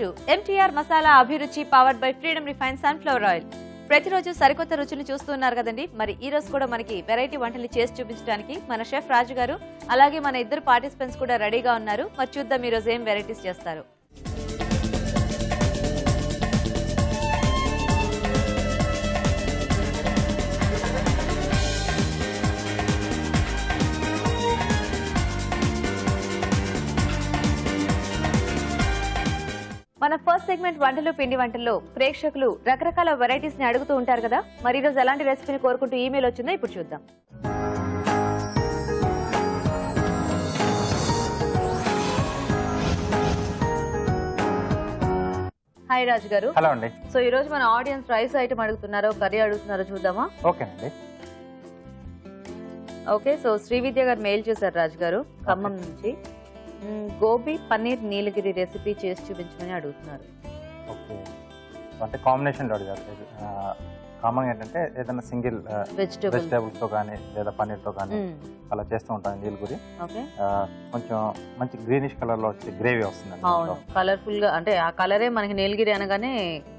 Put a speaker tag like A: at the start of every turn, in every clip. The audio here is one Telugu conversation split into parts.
A: To MTR masala Abhiruchi powered by Freedom refined sunflower oil ప్రతిరోజు సరికొత్త రుచులు చూస్తున్నారు కదండి. మరి ఈ రోజు కూడా మనకి వెరైటీ వంటలు చేసి చూపించడానికి మన షెఫ్ రాజు గారు అలాగే మన ఇద్దరు పార్టిసిపెంట్స్ కూడా రెడీగా ఉన్నారు. మరి చూద్దాం ఈ రోజు ఏం వెరైటీస్ చేస్తారు. మన ఫస్ట్ సెగ్మెంట్ వంటలు పిండి వంటల్లో ప్రేక్షకులు రకరకాల వెరైటీస్ని అడుగుతూ ఉంటారు కదా? మరి ఈ రోజు ఎలాంటి రెసిపీని కోరుకుంటూ ఈమెయిల్ వచ్చిందో ఇప్పుడు చూద్దాం. హాయ్ రాజు గారు.
B: హలో అండి.
A: సో ఈ రోజు మన ఆడియన్స్ రైస్ ఐటమ్ అడుగుతున్నారో కర్రీ అడుగుతున్నారో చూద్దామా?
B: ఓకేనండి
A: ఓకే సో శ్రీవిద్య గారు మెయిల్ చేశారు రాజు గారు ఖమ్మం నుంచి. గోబీ పన్నీర్ నీలగిరి రెసిపీ చేసి చూపించమని అడుగుతున్నారు.
B: ఓకే. అంటే కాంబినేషన్లో అడిగారు. కామన్ ఏంటంటే ఏదైనా సింగిల్
A: వెజిటేబుల్
B: వెజిటేబుల్స్తో కానీ లేదా పన్నీర్తో కానీ అలా చేస్తూ ఉంటాను నీలగురి. కొంచెం మంచి గ్రీనిష్ కలర్లో వచ్చి గ్రేవీ దీంట్లో.
A: కలర్ఫుల్గా అంటే ఆ కలరే మనకి నీలగిరి అనగానే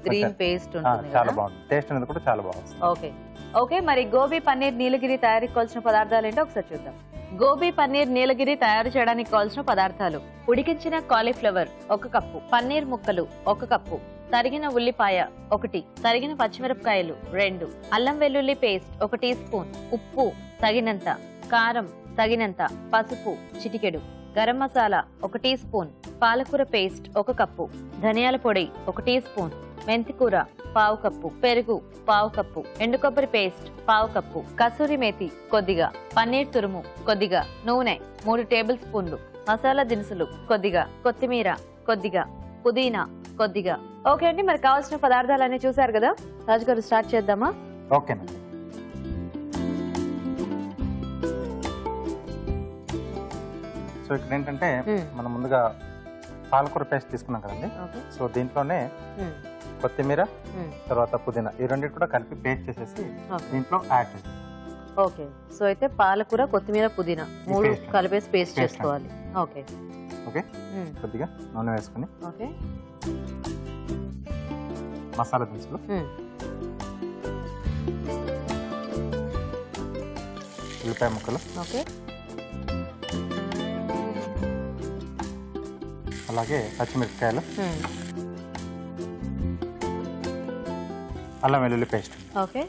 A: గ్రీన్ పేస్ట్ ఉంటుంది
B: చాలా బాగుంది టేస్ట్ అనేది కూడా చాలా బాగుంది
A: ఓకే. ఓకే మరి గోబీ పన్నీర్ నీలగిరి తయారీకి కావాల్సిన పదార్థాలు ఏంటో ఒకసారి చూద్దాం. గోబీ పన్నీర్ నీలగిరి తయారు చేయడానికి కావాల్సిన పదార్థాలు. ఉడికించిన కాలీఫ్లవర్ ఒక కప్పు. పన్నీర్ ముక్కలు ఒక కప్పు. తరిగిన ఉల్లిపాయ ఒకటి. తరిగిన పచ్చిమిరపకాయలు రెండు. అల్లం వెల్లుల్లి పేస్ట్ ఒక టీ స్పూన్. ఉప్పు తగినంత. కారం తగినంత. పసుపు చిటికెడు. గరం మసాలా ఒక టీ స్పూన్. పాలకూర పేస్ట్ ఒక కప్పు. ధనియాల పొడి ఒక టీ స్పూన్. మెంతికూర పావు కప్పు. పెరుగు పావు కప్పు. ఎండు కొబ్బరి పేస్ట్ పావు కప్పు. కసూరి మేతి కొద్దిగా. పన్నీర్ తురుము కొద్దిగా. నూనె మూడు టేబుల్ స్పూన్లు. మసాలా దినుసులు కొద్దిగా. కొత్తిమీర కొద్దిగా. పుదీనా కొద్దిగా. ఓకే అండి మరి కావాల్సిన పదార్థాలన్నీ చూసారు కదా? రాజు గారు స్టార్ట్ చేద్దామా?
B: ఓకేనండి సో ఇక్కడ ఏంటంటే. మనం ముందుగా పాలకూర పేస్ట్ తీసుకున్నాం కదండి. సో దీంట్లోనే. కొత్తిమీర. తర్వాత పుదీనా. ఈ రెండింటి కూడా కలిపి పేస్ట్ చేసేసి. దీంట్లో యాడ్ చేసి
A: ఓకే. సో అయితే పాలకూర కొత్తిమీర పుదీనా మూడు. కలిపేసి పేస్ట్ చేసుకోవాలి. ఓకే.
B: ఓకే. కొద్దిగా నూనె వేసుకుని
A: ఓకే.
B: మసాలా దినుసులు. ఉల్లిపాయ ముక్కలు.
A: ఓకే.
B: అలాగే పచ్చిమిరపకాయలు. అల్లం వెల్లుల్లి పేస్ట్.
A: ఓకే.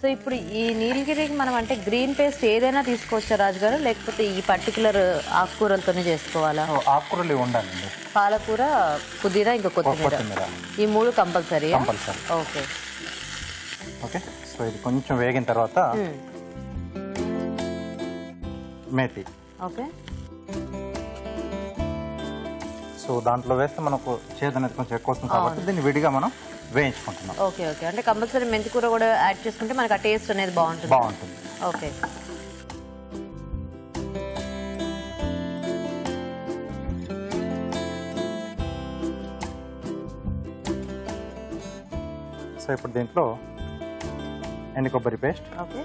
A: సో ఇప్పుడు ఈ నీలగిరికి మనం అంటే గ్రీన్ పేస్ట్ ఏదైనా తీసుకోవచ్చా రాజు గారు? లేకపోతే ఈ పర్టికులర్ ఆకుకూరలతోనే చేసుకోవాలా?
B: ఆకుకూరలు ఇవి ఉండాలండి
A: పాలకూర పుదీనా ఇంకా కొత్తిమీర. ఈ మూడు compulsory
B: compulsory.
A: Okay.
B: Okay. So ఇది కొంచెం వేగిన తర్వాత. మేతి.
A: ఓకే.
B: సో దాంట్లో వేస్తే మనకు చేదు అనేది కొంచెం ఎక్కువ వస్తుంది కాబట్టి దీన్ని విడిగా మనం వేయించుకుంటున్నాం.
A: Okay okay. అంటే కంపల్సరీ మెంతి కూర కూడా యాడ్ చేసుకుంటే మనకి ఆ టేస్ట్ అనేది బాగుంటుంది.
B: బాగుంటుంది.
A: ఓకే.
B: సో ఇప్పుడు దీంట్లో ఎండు కొబ్బరి పేస్ట్.
A: ఓకే.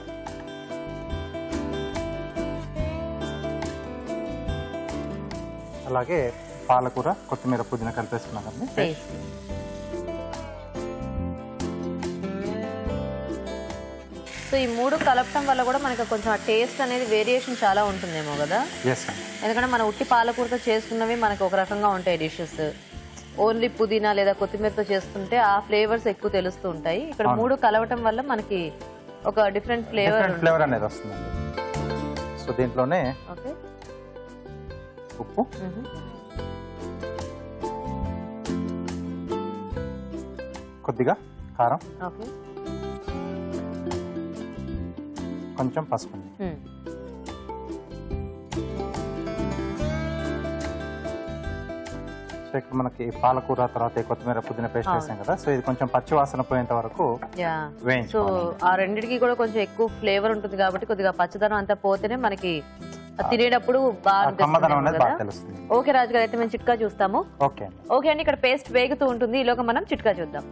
B: అలాగే పాలకూర కొత్తిమీర పుదీనా కలిపేసుకున్నాం కదండి
A: పేస్ట్ సో ఈ మూడు కలపటం వల్ల కూడా మనకి కొంచెం ఆ టేస్ట్ అనేది వేరియేషన్ చాలా ఉంటుందేమో కదా?
B: ఎస్
A: ఎందుకంటే మన ఉట్టి పాలకూరతో చేసుకున్నవి మనకి ఒక రకంగా ఉంటాయి డిషెస్ ఓన్లీ పుదీనా లేదా కొత్తిమీరతో చేసుకుంటే ఆ ఫ్లేవర్స్ ఎక్కువ తెలుస్తూ ఉంటాయి. ఇక్కడ. మూడు కలవటం వల్ల మనకి ఒక డిఫరెంట్ ఫ్లేవర్
B: ఫ్లేవర్ అనేది వస్తుందండి. సో దీంట్లోనే ఉప్పు కొద్దిగా కారం. కొంచెం పసుపు. సో ఇక్కడ మనకి పాలకూర తర్వాత కొత్తిమీర పుదీనా పేస్ట్. వేసాం కదా. సో ఇది కొంచెం పచ్చి వాసన పోయేంత వరకు
A: సో ఆ రెండిటికి కూడా కొంచెం ఎక్కువ ఫ్లేవర్ ఉంటుంది కాబట్టి కొద్దిగా పచ్చదనం అంతా పోతేనే మనకి తినేటప్పుడు ఓకే రాజు గారు అయితే మేము చిట్కా చూస్తాము.
B: ఓకే. అండి
A: ఓకే అండి ఇక్కడ పేస్ట్ వేగుతూ ఉంటుంది. ఈలోగా మనం చిట్కా చూద్దాం.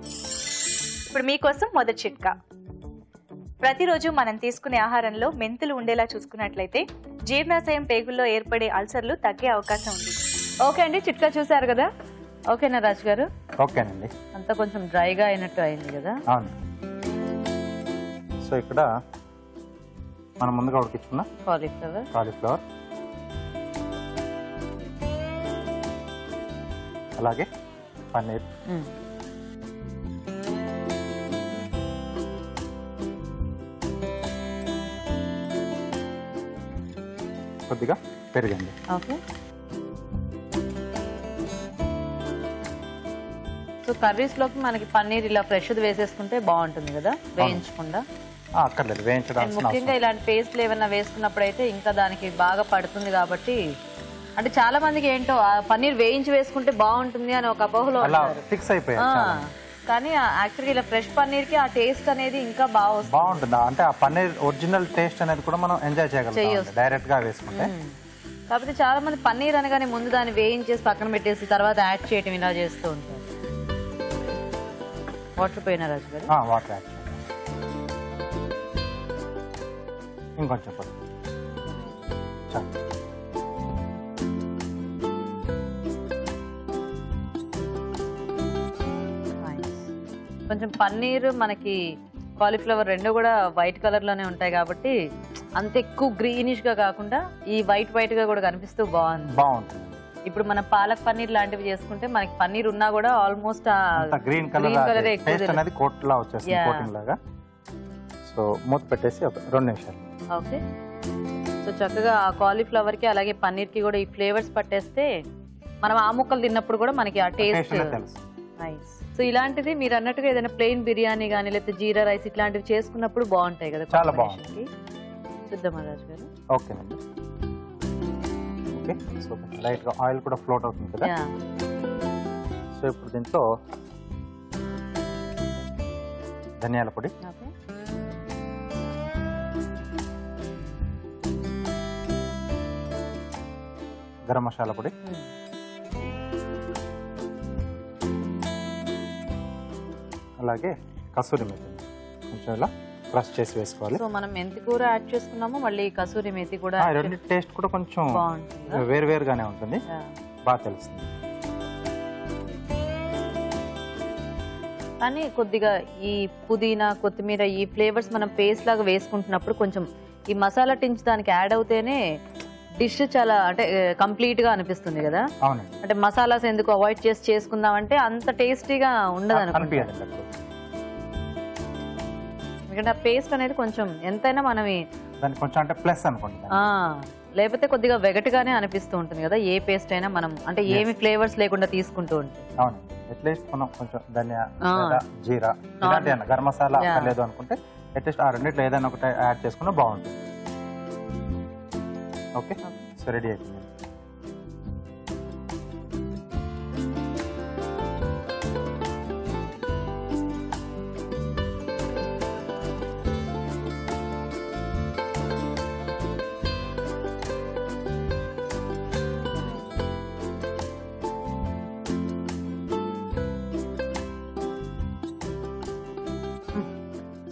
C: ఇప్పుడు మీకోసం మొదటి చిట్కా. ప్రతిరోజు మనం తీసుకునే ఆహారంలో మెంతులు ఉండేలా చూసుకున్నట్లయితే జీర్ణాశయం పేగుల్లో ఏర్పడే అల్సర్లు తగ్గే అవకాశం ఉంది.
A: ఓకే అండి చిట్కా చూసారు కదా? ఓకేనా రాజు గారు
B: ఓకేనండి.
A: అంతా కొంచెం డ్రైగా అయినట్టు అయింది కదా?
B: అవును. సో ఇక్కడ మనం ముందుగా ఉడికించుకున్న
A: కాలీఫ్లవర్
B: కాలీఫ్లవర్ అలాగే పన్నీర్. కొద్దిగా పెరిగండి
A: ఓకే. సో కర్రీస్లోకి మనకి పన్నీర్ ఇలా ఫ్రెష్ వేసేసుకుంటే బాగుంటుంది కదా? వేయించకుండా?
B: అక్కర్లేదు వేయించడానికి
A: ముఖ్యంగా ఇలాంటి పేస్ట్లు ఏమైనా వేసుకున్నప్పుడు అయితే ఇంకా దానికి బాగా పడుతుంది కాబట్టి అంటే చాలా మందికి ఏంటో ఆ పన్నీర్ వేయించి వేసుకుంటే బాగుంటుంది అని ఒక అపోహలో
B: ఫిక్స్ అయిపోయాయి చాలా.
A: కానీ యాక్చువల్గా ఇలా ఫ్రెష్ పన్నీర్కి ఆ టేస్ట్ అనేది ఇంకా బాగా
B: బాగుంటుంది? అంటే ఆ పన్నీర్ ఒరిజినల్ టేస్ట్ అనేది కూడా మనం ఎంజాయ్
A: చేయొచ్చు.
B: డైరెక్ట్గా వేసుకుంటే.
A: కాకపోతే చాలా మంది పన్నీర్ అనగానే ముందు దాన్ని వేయించేసి పక్కన పెట్టేసి తర్వాత యాడ్ చేయటం ఇలా చేస్తూ ఉంటారు. వాటర్ పోయినా రాజు గారు?
B: వాటర్ యాడ్ ఇంకొంచెం పొడి చాలు.
A: Nice. కొంచెం పన్నీర్ మనకి కాలీఫ్లవర్ రెండు కూడా వైట్ కలర్లోనే ఉంటాయి కాబట్టి అంత ఎక్కువ గ్రీనిష్గా కాకుండా ఈ వైట్ వైట్గా కూడా కనిపిస్తూ బాగుంది.
B: బాగుంటుంది
A: ఇప్పుడు మనం పాలక్ పన్నీర్ లాంటివి చేసుకుంటే మనకి పన్నీర్ ఉన్నా కూడా ఆల్మోస్ట్
B: గ్రీన్ కలర్ అనేది కోట్ లా వచ్చేస్తుంది
A: Yeah.
B: కోటింగ్ లాగా. సో మూత పెట్టేసి ఒక రెండు నిమిషాలు.
A: ఓకే. సో చక్కగా ఆ కాలీఫ్లవర్కి అలాగే పన్నీర్కి కూడా ఈ ఫ్లేవర్స్ పట్టేస్తే మనం ఆ ముక్కలు తిన్నప్పుడు కూడా మనకి ఆ
B: టేస్ట్ తెలుసు.
A: సో ఇలాంటిది మీరు అన్నట్టుగా ఏదైనా ప్లెయిన్ బిర్యానీ కానీ లేకపోతే జీరా రైస్ ఇట్లాంటివి చేసుకున్నప్పుడు బాగుంటాయి కదా
B: చాలా
A: రాజు గారు.
B: ఓకేనండి ఓకే సో లైట్గా ఆయిల్ కూడా ఫ్లోట్ అవుతుంది కదా? సో ఇప్పుడు దీంట్లో ధనియాల పొడి
A: ఓకే.
B: గరం మసాలా పొడి. అలాగే కసూరి మెతి. కొంచెం ఇలా క్రష్ చేసి వేసుకోవాలి.
A: సో మనం మెంతి కూర యాడ్ చేసుకున్నాము మళ్ళీ కసూరి మేతి కూడా
B: రెండు టేస్ట్ కూడా కొంచెం వేరు వేరుగానే ఉంటుంది. బాగా తెలుస్తుంది.
A: కానీ కొద్దిగా ఈ పుదీనా కొత్తిమీర ఈ ఫ్లేవర్స్ మనం పేస్ట్ లాగా వేసుకుంటున్నప్పుడు కొంచెం ఈ మసాలా టించ్ దానికి యాడ్ అవుతేనే డిష్ చాలా అంటే కంప్లీట్గా అనిపిస్తుంది కదా?
B: అవునండి.
A: అంటే మసాలాస్ ఎందుకు అవాయిడ్ చేసి చేసుకుందాం అంటే అంత టేస్టీగా ఉండదు అనుకుంటా
B: అనిపించదండి అప్పుడు.
A: ఎందుకంటే ఆ పేస్ట్ అనేది కొంచెం ఎంతైనా మనం ఈ-
B: దానికి కొంచెం అంటే ప్లస్ అనుకోండి దాన్ని.
A: ఆ, లేకపోతే కొద్దిగా వెగటుగానే అనిపిస్తూ ఉంటుంది కదా ఏ పేస్ట్ అయినా మనం అంటే ఏమి ఫ్లేవర్స్ లేకుండా తీసుకుంటూ ఉంటే.
B: అవునండి. అట్లీస్ట్ మనం కొంచెం ధనియా
A: ఆ.
B: లేదా జీరా ఇలాంటి అన్న గరం మసాలా
A: Yeah.
B: అక్కర్లేదు అనుకుంటే అట్లీస్ట్ ఆ రెండిట్లో ఏదైనా ఒకటి యాడ్ చేసుకున్నా బాగుంటుంది. ఓకే సో రెడీ అయిపోయింది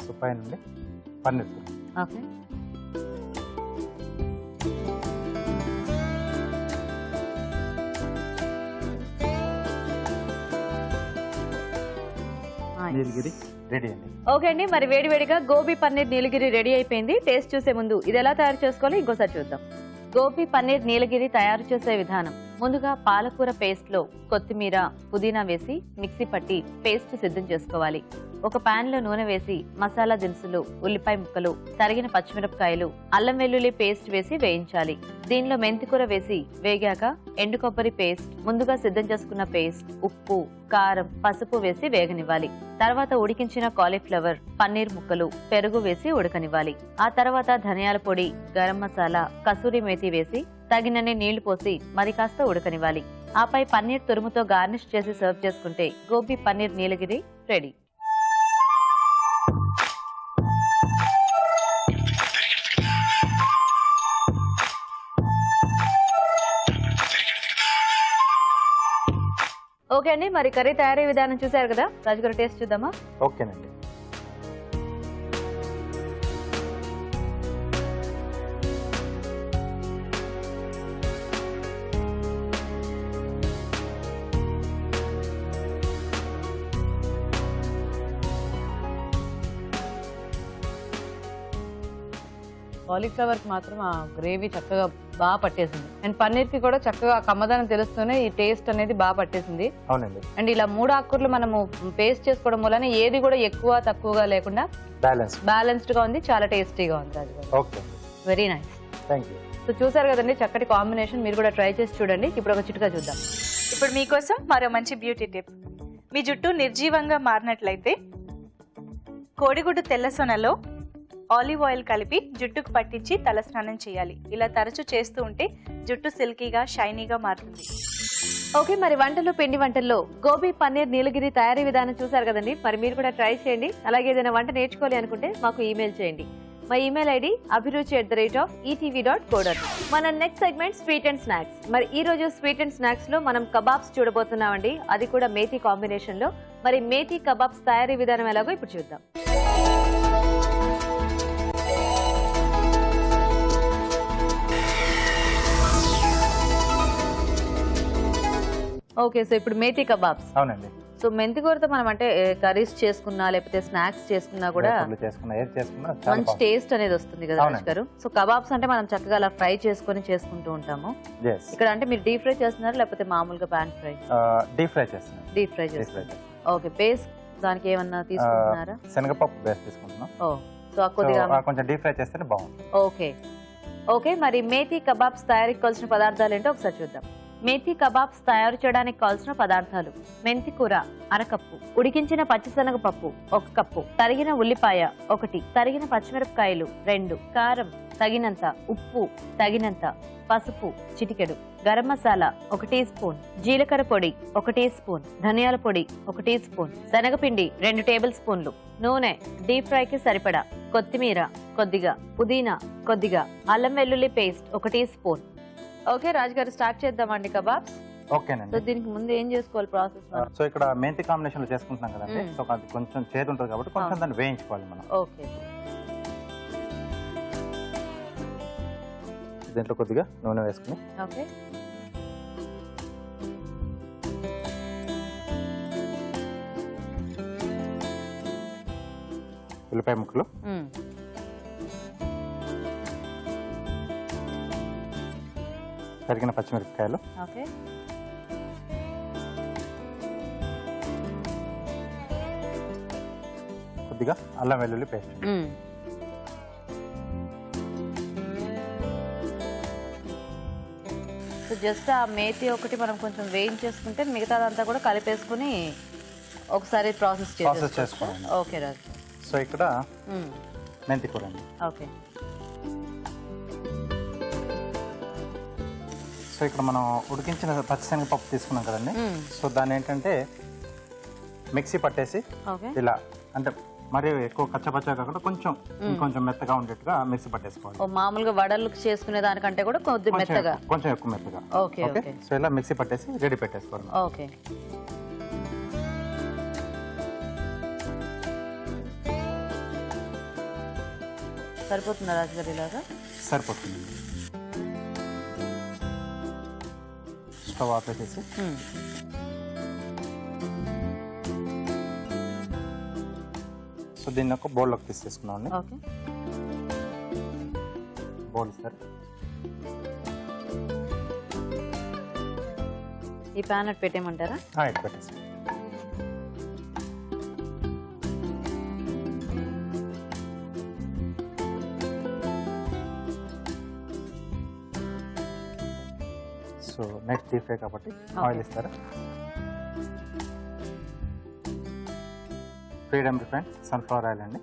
B: సో పైన నుండి పన్నీర్ పొడి.
A: ఓకే
B: నీలగిరి రెడీ అండి.
A: ఓకే అండి మరి వేడివేడిగా గోబీ పన్నీర్ నీలగిరి రెడీ అయిపోయింది. టేస్ట్ చూసే ముందు ఇది ఎలా తయారు చేసుకోవాలో ఇంకోసారి చూద్దాం. గోబీ పన్నీర్ నీలగిరి తయారు చేసే విధానం. ముందుగా పాలకూర పేస్ట్లో కొత్తిమీర పుదీనా వేసి మిక్సీ పట్టి పేస్ట్ సిద్ధం చేసుకోవాలి. ఒక ప్యాన్లో లో నూనె వేసి మసాలా దినుసులు ఉల్లిపాయ ముక్కలు తరిగిన పచ్చిమిరపకాయలు అల్లం వెల్లుల్లి పేస్ట్ వేసి వేయించాలి. దీనిలో మెంతికూర వేసి వేగాక ఎండు కొబ్బరి పేస్ట్ ముందుగా సిద్ధం చేసుకున్న పేస్ట్ ఉప్పు కారం పసుపు వేసి వేగనివ్వాలి. తర్వాత ఉడికించిన కాలీఫ్లవర్ పన్నీర్ ముక్కలు పెరుగు వేసి ఉడకనివ్వాలి. ఆ తర్వాత ధనియాల పొడి గరం మసాలా కసూరి మేతి వేసి తగినన్ని నీళ్ళు పోసి మరి కాస్త ఉడకనివ్వాలి. ఆపై పన్నీర్ తురుముతో గార్నిష్ చేసి సర్వ్ చేసుకుంటే గోబీ పన్నీర్ నీలగిరి రెడీ. ఓకే అండి మరి కర్రీ తయారీ విధానం చూసారు కదా? రాజుగారు టేస్ట్ చూద్దామా?
B: ఓకేనండి.
A: కాలీఫ్లవర్కి మాత్రం ఆ గ్రేవీ చక్కగా బాగా పట్టేసింది. అండ్ పన్నీర్కి కూడా చక్కగా కమ్మదనం తెలుస్తూనే ఈ టేస్ట్ అనేది బాగా పట్టేసింది.
B: అవునండి.
A: అండ్ ఇలా మూడు ఆకుకూరలు మనము పేస్ట్ చేసుకోవడం వలన ఏది కూడా ఎక్కువ తక్కువగా లేకుండా
B: బ్యాలెన్స్
A: బ్యాలెన్స్డ్గా ఉంది చాలా టేస్టీగా ఉంది అది
B: okay.
A: Very nice
B: thank you
A: so చూసారు కదండి చక్కటి కాంబినేషన్ మీరు కూడా ట్రై చేసి చూడండి. ఇప్పుడు ఒక చిటుగా చూద్దాం.
C: ఇప్పుడు మీకోసం మరో మంచి బ్యూటీ టిప్. మీ జుట్టు నిర్జీవంగా మారినట్లయితే కోడిగుడ్డు తెల్ల సొనలో ఆలివ్ ఆయిల్ కలిపి జుట్టుకు పట్టించి తలస్నానం చేయాలి. ఇలా తరచూ చేస్తూ ఉంటే జుట్టు సిల్కీగా షైనీగా మారుతుంది.
A: ఓకే మరి వంటలు పిండి వంటల్లో గోబీ పన్నీర్ నీలగిరి తయారీ విధానం చూసారు కదండి. మరి మీరు కూడా ట్రై చేయండి. అలాగే ఏదైనా వంట నేర్చుకోవాలి అనుకుంటే మాకు ఈమెయిల్ చేయండి. మా email ID Abhiruchi at the rate of ETV dot కోడర్ మన next segment sweet and snacks. మరి ఈ రోజు స్వీట్ అండ్ స్నాక్స్లో మనం కబాబ్స్ చూడబోతున్నామండి. అది కూడా మేతి కాంబినేషన్లో. మరి మేథీ కబాబ్స్ తయారీ విధానం ఎలాగో ఇప్పుడు చూద్దాం. ఓకే సో ఇప్పుడు మేథీ కబాబ్స్.
B: అవునండి.
A: సో మెంతి కూరతో మనం అంటే కర్రీస్ చేసుకున్నా లేకపోతే స్నాక్స్ చేసుకున్నా కూడా మంచి టేస్ట్ అనేది వస్తుంది కదా గారు. సో కబాబ్స్ అంటే మనం చక్కగా అలా ఫ్రై చేసుకొని చేసుకుంటూ ఉంటాము. ఇక్కడ అంటే మీరు డీప్ ఫ్రై చేస్తున్నారు లేకపోతే మామూలుగా పాన్ ఫ్రై?
B: డీప్ ఫ్రై చేస్తున్నాం
A: డీప్ ఫ్రై చేస్తున్నారు?
B: చేస్తున్నాం
A: ఓకే బేస్ దానికి ఏమన్నా తీసుకుంటున్నారా?
B: శనగపప్పు బేస్ తీసుకుంటున్నాం
A: ఓ సో కొద్దిగా
B: ఆ, కొంచెం డీప్ ఫ్రై చేస్తేనే బాగుంటుంది.
A: ఓకే. ఓకే మరి మేథీ కబాబ్స్ తయారీకి కావాల్సిన పదార్థాలు ఏంటో ఒకసారి చూద్దాం. మేథీ కబాబ్స్ తయారు చేయడానికి కావాల్సిన పదార్థాలు. మెంతి కూర అరకప్పు. ఉడికించిన పచ్చిశనగపప్పు ఒక కప్పు. తరిగిన ఉల్లిపాయ ఒకటి. తరిగిన పచ్చిమిరపకాయలు రెండు. కారం తగినంత ఉప్పు తగినంత పసుపు చిటికెడు. గరం మసాలా ఒక టీ స్పూన్. జీలకర్ర పొడి ఒక టీ స్పూన్. ధనియాల పొడి ఒక టీ స్పూన్. శనగపిండి రెండు టేబుల్ స్పూన్లు. నూనె డీప్ ఫ్రైకి సరిపడా కొత్తిమీర కొద్దిగా. పుదీనా కొద్దిగా. అల్లం వెల్లుల్లి పేస్ట్ ఒక టీ స్పూన్. ఓకే రాజు గారు స్టార్ట్ చేద్దామండి కబాబ్స్. సో
B: ఓకేనండి
A: దీనికి ముందు ఏం చేసుకోవాలి ప్రాసెస్
B: సో ఇక్కడ మెంతి కాంబినేషన్లో చేసుకుంటున్నాం కదండి. సో అది కొంచెం చేదు ఉంటుంది కాబట్టి కొంచెం
A: ఆ.
B: దాన్ని వేయించుకోవాలి మనం.
A: ఓకే
B: దీంట్లో కొద్దిగా నూనె వేసుకుని.
A: ఓకే
B: ఉల్లిపాయ ముక్కలు.
A: మ్మ్.
B: తరిగిన పచ్చిమిరపకాయలు.
A: ఓకే.
B: కొద్దిగా అల్లం వెల్లుల్లి పేస్ట్.
A: సో జస్ట్ ఆ మేతి ఒకటి మనం కొంచెం వేయించేసుకుంటే మిగతాదంతా కూడా కలిపేసుకుని ఒకసారి ప్రాసెస్
B: ప్రాసెస్ చేసుకోవాలి
A: ఓకే రాజు.
B: సో ఇక్కడ. మెంతి కూర అండి
A: ఓకే.
B: సో ఇక్కడ మనం ఉడికించిన పచ్చిశనగపప్పు తీసుకున్నాం కదండి. సో దాన్ని ఏంటంటే మిక్సీ పట్టేసి ఇలా అంటే మరి ఎక్కువ కచ్చపచ్చగా కాకుండా కొంచెం ఇంకొంచెం మెత్తగా ఉండేట్టుగా మిక్సీ పట్టేసుకోవాలి.
A: మామూలుగా వడలు చేసుకునే దానికంటే కూడా కొద్ది
B: కొంచెం
A: మెత్తగా.
B: కొంచెం ఎక్కువ మెత్తగా.
A: ఓకే
B: సో ఇలా మిక్సీ పట్టేసి రెడీ పెట్టేసుకోవాలి
A: ఓకే. సరిపోతుందా రాజు గారు ఇలాగా?
B: సరిపోతుంది. స్టవ్ ఆపేసేసి. సో దీన్ని ఒక బౌల్లోకి తీసేసుకున్నాం అండి బౌల్ సార్
A: ఈ ప్యాన్ పెట్టేయమంటారా?
B: పెట్టేసి నెక్స్ట్ డీప్ ఫ్రై కాబట్టి ఆయిల్ ఇస్తారా ఫ్రీడమ్ రిఫైండ్ సన్ఫ్లవర్ ఆయిల్ అండి.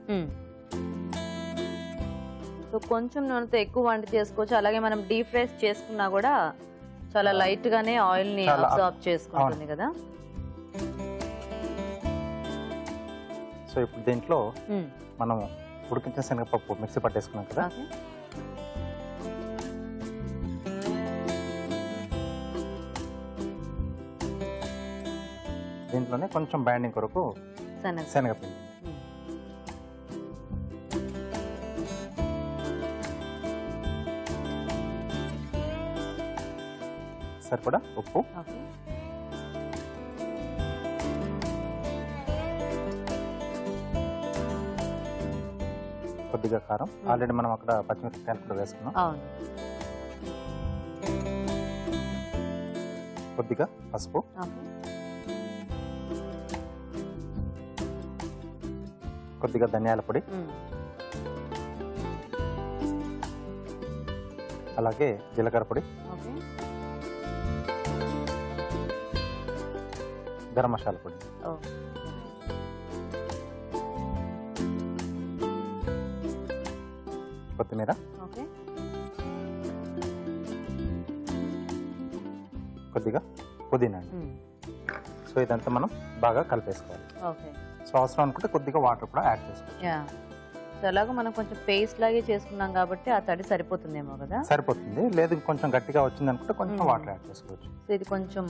A: సో కొంచెం నూనెతో ఎక్కువ వంట చేసుకోవచ్చు. అలాగే మనం డీప్ ఫ్రైస్ చేసుకున్నా కూడా చాలా లైట్ గానే
B: ఆయిల్ని
A: అబ్జార్బ్ చేసుకుంటుంది కదా.
B: సో ఇప్పుడు దీంట్లో. మనం ఉడికించిన శనగపప్పు మిక్సీ పట్టేసుకున్నాం కదా. దీంట్లోనే కొంచెం బైండింగ్ కొరకు
A: శనగ
B: శనగపిండి. సరిపడా ఉప్పు? కొద్దిగా కారం. ఆల్రెడీ మనం అక్కడ పచ్చిమిరపకాయలు కూడా వేసుకున్నాం. కొద్దిగా పసుపు. కొద్దిగా ధనియాల పొడి. అలాగే జీలకర్ర పొడి. గరం మసాలా పొడి. కొత్తిమీర. కొద్దిగా పుదీనా. సో ఇదంతా మనం బాగా కలిపేసుకోవాలి. సో అవసరం అనుకుంటే కొద్దిగా వాటర్ కూడా యాడ్ చేసుకోవాలి
A: యా. సో మనం కొంచెం పేస్ట్ లాగే చేసుకున్నాం కాబట్టి ఆ తడి సరిపోతుందేమో కదా?
B: సరిపోతుంది. లేదు కొంచెం గట్టిగా వచ్చింది అనుకుంటే కొంచెం. వాటర్ యాడ్ చేసుకోవచ్చు.
A: సో ఇది కొంచెం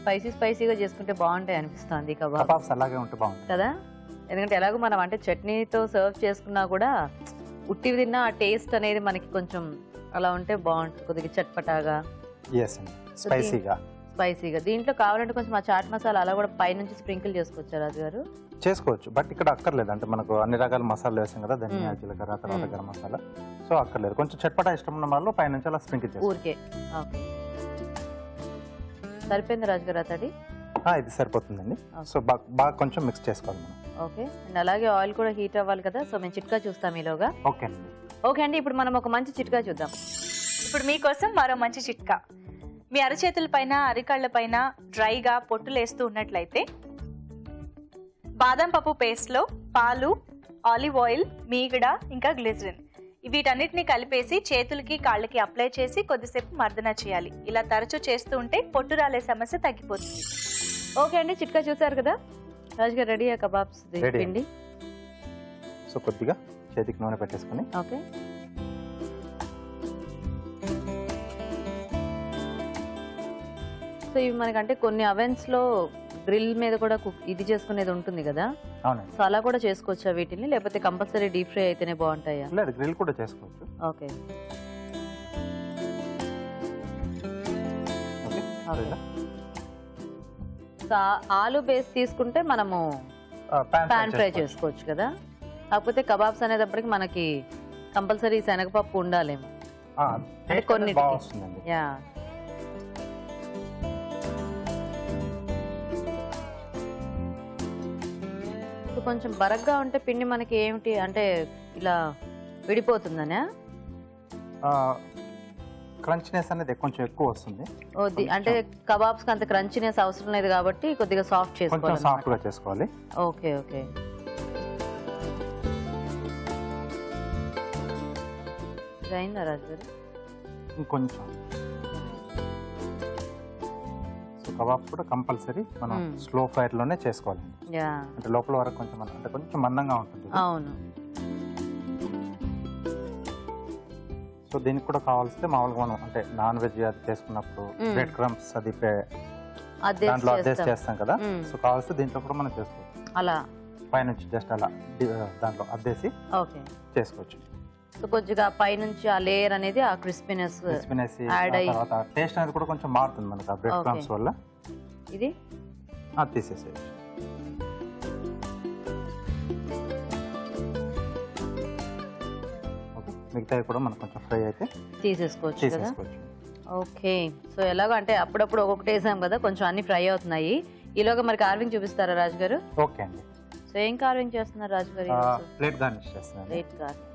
A: స్పైసీ స్పైసీగా చేసుకుంటే బాగుంటాయి అనిపిస్తుంది
B: కబాబ్స్ అలాగే ఉంటే బాగుంటుంది
A: కదా? ఎందుకంటే ఎలాగో మనం అంటే చట్నీతో సర్వ్ చేసుకున్నా కూడా ఉట్టివి తిన్నా ఆ టేస్ట్ అనేది మనకి కొంచెం అలా ఉంటే బాగుంటుంది కొద్దిగా చట్పటాగా.
B: స్పైసీగా.
A: స్పైసీగా. దీంట్లో కావాలంటే కొంచెం ఆ చాట్ మసాలా అలా కూడా పైనుంచి స్ప్రింకిల్ చేసుకోవచ్చా రాజు గారు
B: చేసుకోవచ్చు. బట్ ఇక్కడ అక్కర్లేదు. అంటే మనకు అన్ని రకాల మసాలాలు వేసాం కదా ధనియా. జీలకర్ర తర్వాత. గరం మసాలా. సో అక్కర్లేదు. కొంచెం చట్పటా ఇష్టం ఉన్న వాళ్ళు పైనుంచి అలా స్ప్రింకిల్ చేసుకోవచ్చు.
A: ఊరికే. ఓకే. సరిపోయింది రాజు గారు అతడి
B: ఇది సరిపోతుందండి. సో బాగా కొంచెం మిక్స్ చేసుకోవాలి మనం.
A: ఓకే. అండ్ అలాగే ఆయిల్ కూడా హీట్ అవ్వాలి కదా సో మేము చిట్కా చూస్తాం ఈలోగా.
B: ఓకే అండి.
A: ఓకే అండి. ఇప్పుడు మనం ఒక మంచి చిట్కా చూద్దాం.
C: ఇప్పుడు మీకోసం మరో మంచి చిట్కా. మీ అరచేతుల పైన అరికాళ్ళ పైన డ్రైగా పొట్టులేస్తూ ఉన్నట్లయితే బాదం పప్పు పేస్ట్లో పాలు ఆలివ్ ఆయిల్ మీగడ ఇంకా గ్లిజరిన్. వీటన్నిటిని కలిపేసి చేతులకి కాళ్ళకి అప్లై చేసి కొద్దిసేపు మర్దన చేయాలి. ఇలా తరచూ చేస్తూ ఉంటే పొట్టు రాలే సమస్య తగ్గిపోతుంది.
A: ఓకే అండి చిట్కా చూసారు కదా? రాజు గారు రెడీ కబాబ్స్. పిండి?
B: సో కొద్దిగా చేతికి నూనె పెట్టేసుకొని
A: ఓకే. సో ఇవి మనకంటే కొన్ని అవెన్స్లో గ్రిల్ మీద కూడా కుక్ ఇది చేసుకునేది ఉంటుంది కదా?
B: అవునండి.
A: సో అలా కూడా చేసుకోవచ్చా వీటిని? లేకపోతే కంపల్సరీ డీప్ ఫ్రై అయితేనే బాగుంటాయా?
B: లేదు గ్రిల్ కూడా చేసుకోవచ్చు.
A: ఓకే. సో ఆ- ఆలు బేస్ తీసుకుంటే మనము పాన్ ఫ్రై చేసుకోవచ్చు. కదా? కాకపోతే కబాబ్స్ అనేటప్పటికి మనకి కంపల్సరీ శనగపప్పు ఉండాలేమో.
B: బాగా వస్తుందండి.
A: యా. కొంచెం బరగ్గా ఉంటే పిండి మనకి ఏమిటి అంటే ఇలా విడిపోతుందనే?
B: క్రంచ్నెస్ అనేది కొంచెం ఎక్కువ వస్తుంది.
A: అంటే కబాబ్స్ అంత క్రంచినెస్ అవసరం లేదు కాబట్టి కొద్దిగా సాఫ్ట్ చేసుకోవాలి
B: సాఫ్ట్గా చేసుకోవాలి.
A: Okay okay. అయిందా రాజు
B: ఇంకొంచెం. సో కబాబ్స్ కూడా కంపల్సరీ మనం
A: మ్మ్.
B: స్లో ఫైర్లోనే చేసుకోవాలి
A: యా
B: అంటే లోపల వరకు కొంచెం అంటే కొంచెం మందంగా ఉంటుంది.
A: అవును
B: సో దీనికి కూడా కావాల్స్తే మామూలుగా మనం అంటే నాన్ వెజ్ అది చేసుకున్నప్పుడు
A: మ్మ్.
B: బ్రెడ్ క్రమ్స్ అది దాంట్లో అడ్జస్ట్
A: చేస్తాం
B: కదా
A: మ్మ్.
B: సో కావాల్స్తే దీంట్లో కూడా మనం చేసుకోవచ్చు
A: అలా
B: పైనుంచి జస్ట్ అలా దాంట్లో అద్దేసి చేసుకోవచ్చు
A: సో కొద్దిగా పైనుంచి ఆ లేయర్ అనేది ఆ క్రిస్పీనెస్
B: క్రిస్పీనెస్
A: అయ్యి.
B: టేస్ట్ అనేది కూడా కొంచెం మారుతుంది మనకు ఆ బ్రెడ్. క్రమ్స్ వల్ల
A: ఇది?
B: తీసేసేయచ్చు మిగతావి కూడా మనకు కొంచెం ఫ్రై అయితే
A: తీసేసుకోవచ్చు కదా? ఓకే సో ఎలాగో అంటే అప్పుడప్పుడు ఒక్కొక్కటి వేసాం కదా కొంచెం అన్ని ఫ్రై అవుతున్నాయి. ఈలోగా మరి కార్వింగ్ చూపిస్తారా రాజు గారు
B: ఓకే అండి.
A: సో ఏం కార్వింగ్ చేస్తున్నారు రాజు గారు
B: ప్లేట్ గార్నిష్ చేస్తున్నాను.
A: రేట్ గార్నిష్.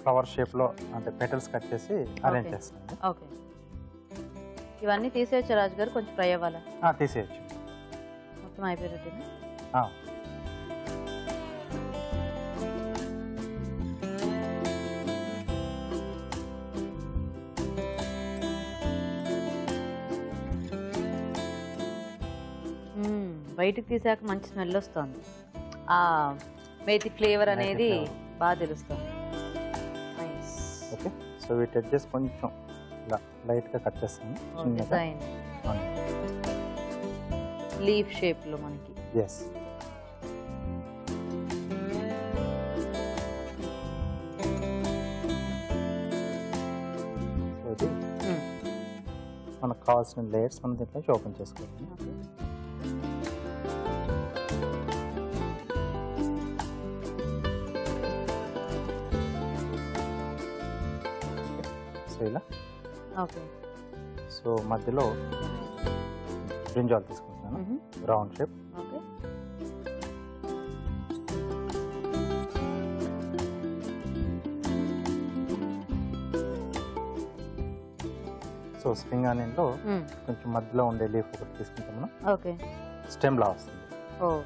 B: ఫ్లవర్ షేప్లో అంటే పెటల్స్ కట్ చేసి అరేంజ్. చేస్తాను.
A: ఓకే ఇవన్నీ తీసేయచ్చు రాజు గారు కొంచెం ఫ్రై అవ్వాలా?
B: తీసేయచ్చు.
A: మొత్తం అయిపోయినట్టు
B: ఆ,
A: బయటికి తీసాక మంచి స్మెల్ వస్తుంది. ఆ మేతి ఫ్లేవర్ అనేది. బాగా తెలుస్తుంది.
B: సో వీటి అడ్జస్ట్ కొంచెం ఇలా లైట్గా కట్ చేస్తాను
A: లీఫ్ షేప్లో మనకి.
B: Yes hmm. మనకు కావాల్సిన లేయర్స్ మనం దీంట్లో ఓపెన్ చేసుకోవాలి. సో మధ్యలో బ్రింజాల్ తీసుకుంటున్నాను. Round shape.
A: Okay.
B: So spring ఆనియన్లో కొంచెం మధ్యలో ఉండే లీఫ్ ఒకటి తీసుకుంటాం మనం.
A: ఓకే.
B: స్టెమ్ లా వస్తుంది.
A: ఓ.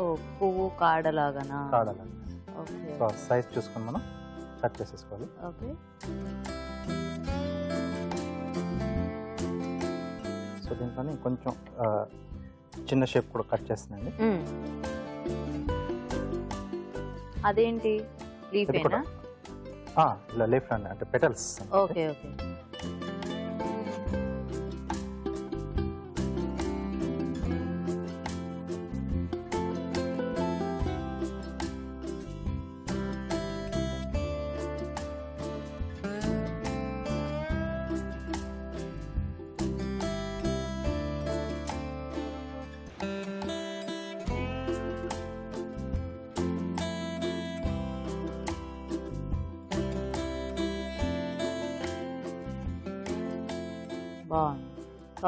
A: ఓ పువ్వు కాడలాగానా?
B: కాడలా
A: ఓకే.
B: సో సైజ్ చూసుకొని మనం కట్ చేసేసుకోవాలి.
A: ఓకే.
B: సో దీంట్లోనే కొంచెం చిన్న షేప్ కూడా కట్ చేస్తున్నాండి
A: అదేంటి?
B: ఆ, ఇలా లీఫ్ అండి అంటే పెటల్స్.
A: Okay okay.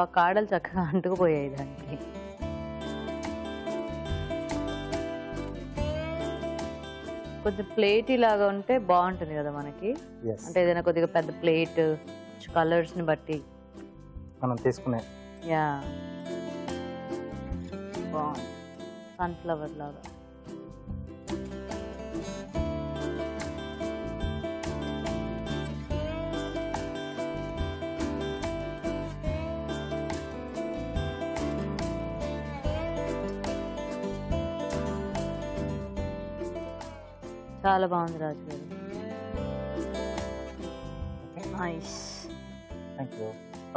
A: ఆ కాడలు చక్కగా అంటుకుపోయాయి దానికి. కొంచెం ప్లేట్ లాగా ఉంటే బాగుంటుంది కదా మనకి. అంటే ఏదైనా కొద్దిగా పెద్ద ప్లేట్ కలర్స్ని బట్టి.
B: మనం తీసుకునే.
A: యా బాగుంది. సన్ఫ్లవర్ లాగా. చాలా బాగుంది Raju garu. Nice
B: thank you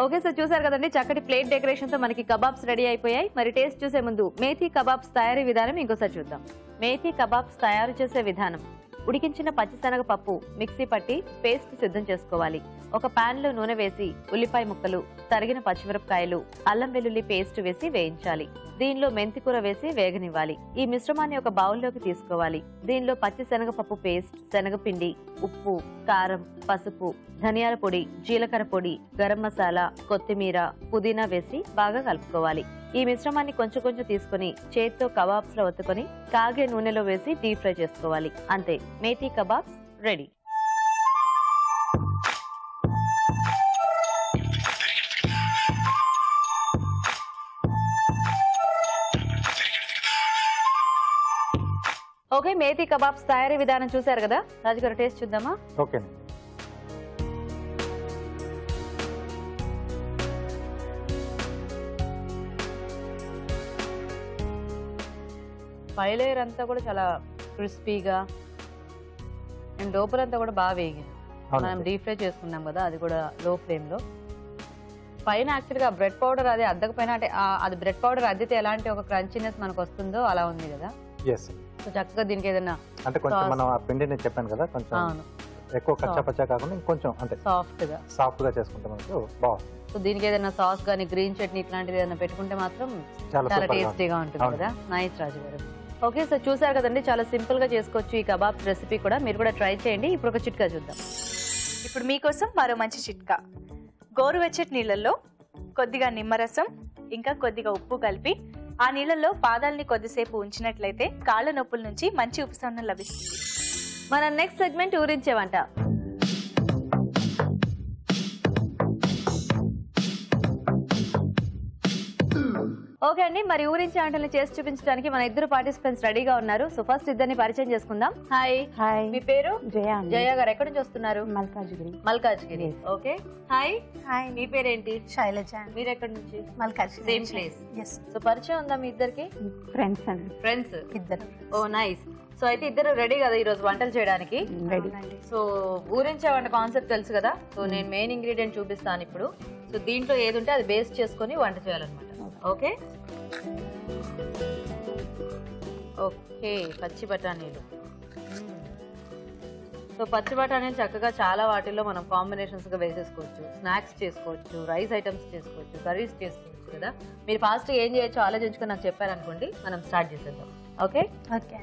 A: okay sir చూసారు కదండి చక్కటి ప్లేట్ డెకరేషన్తో మనకి కబాబ్స్ రెడీ అయిపోయాయి. మరి టేస్ట్ చూసే ముందు మేథీ కబాబ్స్ తయారీ విధానం ఇంకోసారి చూద్దాం. మేథీ కబాబ్స్ తయారు చేసే విధానం. ఉడికించిన పచ్చిశనగ పప్పు మిక్సీ పట్టి పేస్ట్ సిద్ధం చేసుకోవాలి. ఒక పాన్లో నూనె వేసి ఉల్లిపాయ ముక్కలు తరిగిన పచ్చిమిరపకాయలు అల్లం వెల్లుల్లి పేస్ట్ వేసి వేయించాలి. దీనిలో మెంతికూర వేసి వేగనివ్వాలి. ఈ మిశ్రమాన్ని ఒక బౌల్లోకి తీసుకోవాలి. దీనిలో పచ్చి శనగపప్పు పేస్ట్ శనగపిండి ఉప్పు కారం పసుపు ధనియాల పొడి జీలకర్ర పొడి గరం మసాలా కొత్తిమీర పుదీనా వేసి బాగా కలుపుకోవాలి. ఈ మిశ్రమాన్ని కొంచెం కొంచెం తీసుకొని చేతితో కబాబ్స్లో ఒత్తుకొని కాగే నూనెలో వేసి డీప్ ఫ్రై చేసుకోవాలి. అంతే methi kebabs ready. Okay methi kebabs తయారీ విధానం చూశారు కదా? రాజుగారు టేస్ట్ చూద్దామా?
B: ఓకే.
A: పై లేయర్ అంతా కూడా చాలా క్రిస్పీగా అండ్ లోపలంతా కూడా బాగా వేగింది. మనం డీప్ ఫ్రై చేసుకున్నాం కదా అది కూడా లో ఫ్లేమ్లో పైన యాక్చువల్గా బ్రెడ్ పౌడర్ అది అద్దకపోయినా అంటే అది బ్రెడ్ పౌడర్ అద్దితే ఎలాంటి ఒక క్రంచినెస్ మనకు వస్తుందో అలా ఉంది కదా. సో చక్కగా దీనికి ఏదైనా
B: అంటే కొంచెం. మనం ఆ పిండిని చెప్పాను కదా కొంచెం
A: అవును.
B: ఎక్కువ కచ్చా పచ్చా కాకుండా ఇంకొంచెం అంటే సాఫ్ట్గా సాఫ్ట్గా చేసుకుంటే మనకు బాగుంది
A: సో దీనికి ఏదైనా సాస్ కానీ గ్రీన్ చట్నీ ఇట్లాంటిది ఏదైనా పెట్టుకుంటే మాత్రం
B: చాలా.
A: టేస్టీగా ఉంటుంది. కదా. నైస్ రాజు గారు ఓకే సో చూసారు కదండి చాలా సింపుల్గా చేసుకోవచ్చు ఈ కబాబ్ రెసిపీ కూడా. మీరు కూడా ట్రై చేయండి. ఇప్పుడు ఒక చిట్కా చూద్దాం.
C: ఇప్పుడు మీకోసం మరో మంచి చిట్కా. గోరువెచ్చటి నీళ్ళల్లో కొద్దిగా నిమ్మరసం ఇంకా కొద్దిగా ఉప్పు కలిపి ఆ నీళ్ళల్లో పాదాలని కొద్దిసేపు ఉంచినట్లయితే కాళ్ళ నొప్పుల నుంచి మంచి ఉపశమనం లభిస్తుంది.
A: మన నెక్స్ట్ సెగ్మెంట్ ఊరించే వంట ఓకే అండి. మరి ఊరించే వంటల్ని చేసి చూపించడానికి మన ఇద్దరు పార్టిసిపెంట్స్ రెడీగా ఉన్నారు. సో ఫస్ట్ ఇద్దరిని పరిచయం చేసుకుందాం. హాయ్.
D: హాయ్.
A: మీ పేరు?
D: జయ
A: జయ గారు ఎక్కడి నుంచి వస్తున్నారు?
D: Malkajgiri.
A: Malkajgiri. Okay. Hi.
D: Hi.
A: మీ పేరేంటి?
D: శైలజ
A: మీరు ఎక్కడి నుంచి?
D: Malkajgiri
A: same place
D: yes
A: so పరిచయం ఉందా మీ ఇద్దరికి?
D: ఫ్రెండ్స్ అండి.
A: ఫ్రెండ్స్
D: ఇద్దరు.
A: ఓ నైస్ సో అయితే ఇద్దరు రెడీ కదా ఈ రోజు వంటలు చేయడానికి? సో ఊరించే వంట కాన్సెప్ట్ తెలుసు కదా? సో నేను మెయిన్ ఇంగ్రీడియంట్ చూపిస్తాను ఇప్పుడు. సో దీంట్లో ఏది ఉంటే అది బేస్ చేసుకొని వంట చేయాలన్నమాట. ఓకే? ఓకే పచ్చి బఠానీలు. సో పచ్చి బఠానీలు చక్కగా చాలా వాటిల్లో మనం కాంబినేషన్స్గా వేసేసుకోవచ్చు. స్నాక్స్ చేసుకోవచ్చు రైస్ ఐటమ్స్ చేసుకోవచ్చు కర్రీస్ చేసుకోవచ్చు కదా? మీరు ఫాస్ట్ ఏం చేయొచ్చు ఆలోచించుకొని నాకు చెప్పారనుకోండి మనం స్టార్ట్ చేసేద్దాం. ఓకే?
C: ఓకే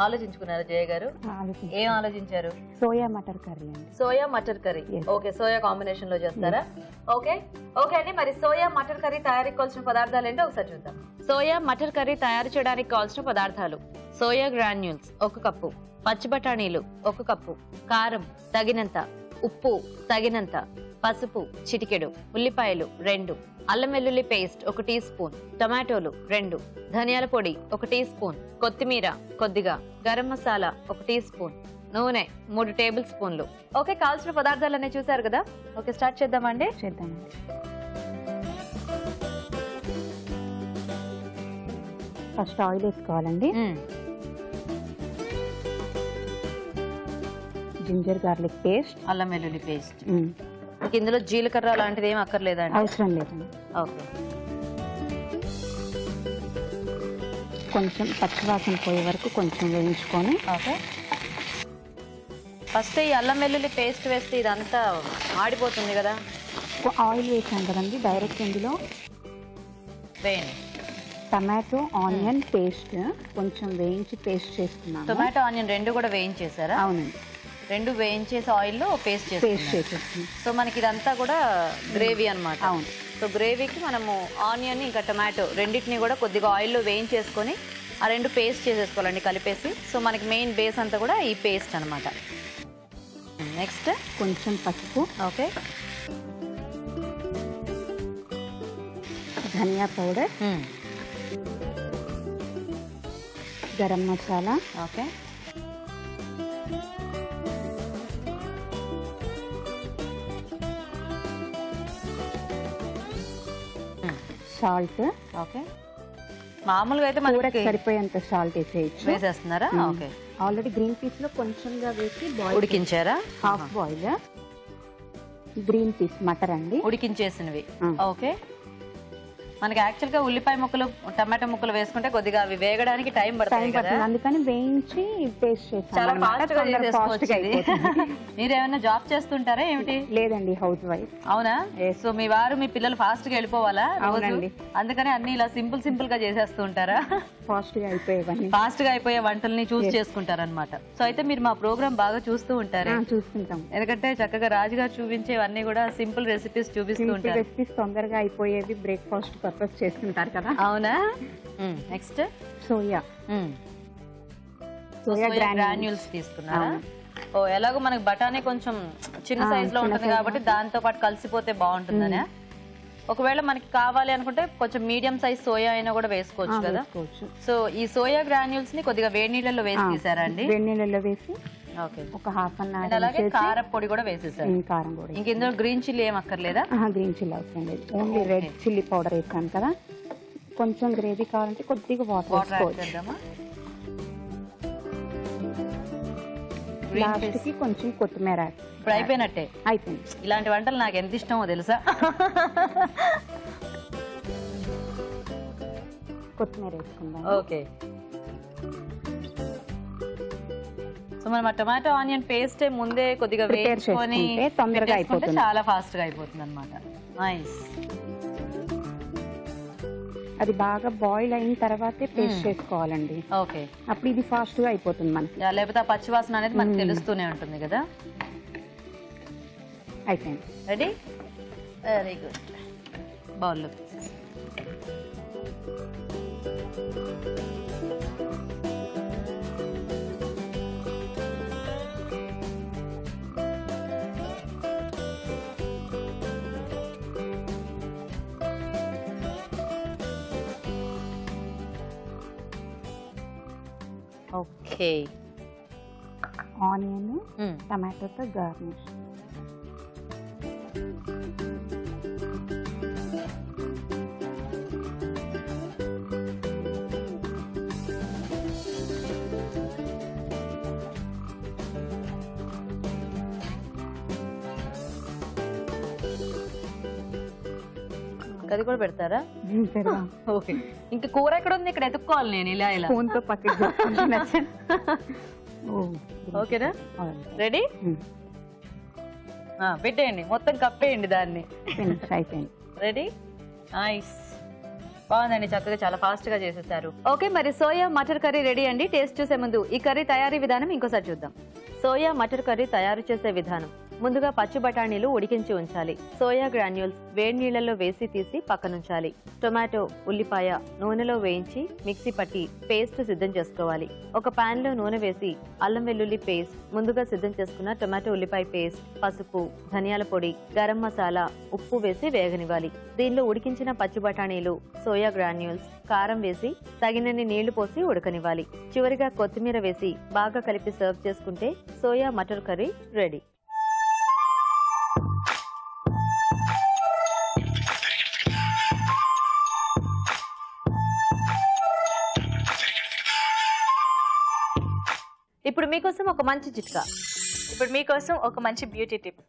A: ఆలోచించుకున్నారా జయ గారు? ఏం ఆలోచించారు?
D: సోయా మటర్ కర్రీ అండి.
A: Soya matar curry. Okay soya కాంబినేషన్లో చేస్తారా? ఓకే ఓకే అండి. మరి సోయా మటర్ కర్రీ తయారీకి కావాల్సిన పదార్థాలు ఏంటో ఒకసారి చూద్దాం. సోయా మటర్ కర్రీ తయారు చేయడానికి కావాల్సిన పదార్థాలు. సోయా గ్రాన్యూల్స్ ఒక కప్పు. పచ్చి బఠానీలు ఒక కప్పు. కారం తగినంత. ఉప్పు తగినంత. పసుపు చిటికెడు. ఉల్లిపాయలు రెండు. అల్లం వెల్లుల్లి పేస్ట్ ఒక టీ స్పూన్ టమాటోలు రెండు ధనియాల పొడి ఒక టీ స్పూన్ కొత్తిమీర కొద్దిగా గరం మసాలా ఒక టీ స్పూన్ నూనె మూడు టేబుల్ స్పూన్లు. ఓకే కావాల్సిన పదార్థాలన్నీ చూసారు కదా? ఓకే స్టార్ట్ చేద్దామండి.
D: చేద్దామండి ఫస్ట్ ఆయిల్ వేసుకోవాలండి. Ginger garlic paste.
A: అల్లం వెల్లుల్లి పేస్ట్. ఇందులో జీలకర్ర లాంటిది ఏం అక్కర్లేదండి?
D: అవసరం లేదండి
A: ఓకే.
D: కొంచెం పచ్చివాసన పోయే వరకు కొంచెం వేయించుకొని
A: ఓకే. ఫస్ట్ ఈ అల్లం వెల్లుల్లి పేస్ట్ వేస్తే ఇదంతా ఆడిపోతుంది కదా?
D: ఆయిల్ వేసాం కదండి డైరెక్ట్ ఇందులో
A: వేయండి.
D: టమాటో ఆనియన్ పేస్ట్ కొంచెం వేయించి పేస్ట్ చేసుకున్నాము
A: టొమాటో ఆనియన్ రెండు కూడా వేయించేసారా
D: అవునండి.
A: రెండు వేయించేసి ఆయిల్లో పేస్ట్
D: పేస్ట్
A: చేసి
D: చేసేసుకున్నాం
A: సో మనకి ఇదంతా కూడా గ్రేవీ అన్నమాట.
D: అవును.
A: సో గ్రేవీకి మనము ఆనియన్ ఇంకా టొమాటో రెండింటిని కూడా కొద్దిగా ఆయిల్లో వేయించేసుకొని ఆ రెండు పేస్ట్ చేసేసుకోవాలండి కలిపేసి. సో మనకి మెయిన్ బేస్ అంతా కూడా ఈ పేస్ట్ అన్నమాట. నెక్స్ట్
D: కొంచెం పసుపు.
A: Okay.
D: Dhania powder. Garam masala.
A: Okay.
D: Salt.
A: Okay. మామూలుగా అయితే మనకి
D: సరిపోయేంత సాల్ట్ వేసేయచ్చు.
A: వేసేస్తున్నారా. ఓకే.
D: ఆల్రెడీ గ్రీన్ పీస్లో కొంచెంగా వేసి బాయిల్
A: ఉడికించారా?
D: Half boil green peas matar అండి
A: ఉడికించేసినవి. ఓకే. మనకి యాక్చువల్గా ఉల్లిపాయ ముక్కలు టమాటా ముక్కలు వేసుకుంటే కొద్దిగా అవి వేగడానికి టైం పడుతుంది కదా.
D: అందుకని వేయించి పేస్ట్
A: చాలా మీరు ఏమైనా జాబ్ చేస్తుంటారా ఏమిటి?
D: లేదండి హౌస్ వైఫ్
A: అవునా. సో మీ వారు మీ పిల్లలు ఫాస్ట్గా వెళ్ళిపోవాలా?
D: అవునండి.
A: అందుకని అన్ని ఇలా సింపుల్ సింపుల్గా చేసేస్తూ ఉంటారా?
D: ఫాస్ట్గా అయిపోయేవన్నీ.
A: ఫాస్ట్గా అయిపోయే వంటల్ని చూస్ చేసుకుంటారనమాట సో అయితే మీరు మా ప్రోగ్రామ్ బాగా చూస్తూ ఉంటారే.
D: ఆ, చూసుకుంటాం
A: ఎందుకంటే చక్కగా రాజుగారు చూపించేవన్నీ కూడా సింపుల్ రెసిపీస్ చూపిస్తూ ఉంటారు.
D: రెసిపీస్ తొందరగా అయిపోయేవి బ్రేక్ఫాస్ట్ పర్పస్ చేసుకుంటారు కదా?
A: అవునా? Next
D: soya.
A: Soya
D: soya granules.
A: తీసుకున్నారా. ఓ ఎలాగో మనకి బఠానీ కొంచెం చిన్న
D: సైజ్లో
A: ఉంటుంది. కాబట్టి దాంతో పాటు కలిసిపోతే బాగుంటుందనే. ఒకవేళ మనకి కావాలి అనుకుంటే కొంచెం మీడియం సైజ్ సోయా అయినా కూడా వేసుకోవచ్చు కదా? సో ఈ సోయా గ్రాన్యూల్స్ని కొద్దిగా వేడి నీళ్ళలో వేసి తీసారా అండి?
D: వేడి నీళ్ళలో వేసి ఒక హాఫ్ అన్ అవర్
A: అలాగే కార పొడి కూడా వేసేసారు.
D: కారం కూడా
A: ఇంక ఇందులో గ్రీన్ చిల్లీ ఏం అక్కర్లేదా?
D: గ్రీన్ చిల్లీ అవసరం లేదు. ఓన్లీ రెడ్ చిల్లీ పౌడర్ వేసాను కదా. కొంచెం గ్రేవీ కావాలంటే కొద్దిగా వాటర్ వేసుకోవచ్చు. లాస్ట్కి కొంచెం కొత్తిమీర.
A: ఇప్పుడు అయిపోయినట్టే.
D: అయిపోయింది.
A: ఇలాంటి వంటలు నాకు ఎంత ఇష్టమో తెలుసా?
D: కొత్తిమీర వేసుకుందాం.
A: ఓకే. సో మనం ఆ టొమాటో ఆనియన్ పేస్ట్ ముందే కొద్దిగా వేసుకొని
D: తొందరగా అయిపోతుంది.
A: చాలా ఫాస్ట్గా అయిపోతుంది అనమాట నైస్
D: అది బాగా బాయిల్ అయిన తర్వాతే పేస్ట్ చేసుకోవాలండి.
A: ఓకే
D: అప్పుడు ఇది ఫాస్ట్గా అయిపోతుంది మనకి.
A: లేకపోతే ఆ పచ్చివాసన అనేది మనకు తెలుస్తూనే ఉంటుంది కదా?
D: అయిపోయింది.
A: రెడీ వెరీ గుడ్ బౌల్లో ఓకే
D: ఆనియన్ టమాటోతో గార్నిష్
A: అది కూడా పెడతారా? ఓకే. ఇంకా కూర ఎక్కడ ఉంది ఇక్కడ ఎత్తుక్కోవాలి నేను ఇలా ఇలా.
D: ఫోన్తో
A: ఓకేనా. రెడీ. పెట్టేయండి. మొత్తం కప్పేయండి దాన్ని.
D: అయిపోయింది
A: రెడీ నైస్ బాగుందండి చక్కగా చాలా ఫాస్ట్గా చేసేసారు. ఓకే మరి సోయా మటర్ కర్రీ రెడీ అండి. టేస్ట్ చూసే ముందు ఈ కర్రీ తయారీ విధానం ఇంకోసారి చూద్దాం. సోయా మటర్ కర్రీ తయారు చేసే విధానం. ముందుగా పచ్చి బఠానీలు ఉడికించి ఉంచాలి. సోయా గ్రాన్యూల్స్ వేడి నీళ్ళలో వేసి తీసి పక్కనుంచాలి. టొమాటో ఉల్లిపాయ నూనెలో వేయించి మిక్సీ పట్టి పేస్ట్ సిద్ధం చేసుకోవాలి. ఒక పాన్లో నూనె వేసి అల్లం వెల్లుల్లి పేస్ట్ ముందుగా సిద్ధం చేసుకున్న టొమాటో ఉల్లిపాయ పేస్ట్ పసుపు ధనియాల పొడి గరం మసాలా ఉప్పు వేసి వేగనివ్వాలి. దీనిలో ఉడికించిన పచ్చి బఠానీలు సోయా గ్రాన్యూల్స్ కారం వేసి తగినన్ని నీళ్ళు పోసి ఉడకనివ్వాలి. చివరిగా కొత్తిమీర వేసి బాగా కలిపి సర్వ్ చేసుకుంటే సోయా మటర్ కర్రీ రెడీ. ఇప్పుడు మీకోసం ఒక మంచి చిట్కా.
C: ఇప్పుడు మీకోసం ఒక మంచి బ్యూటీ టిప్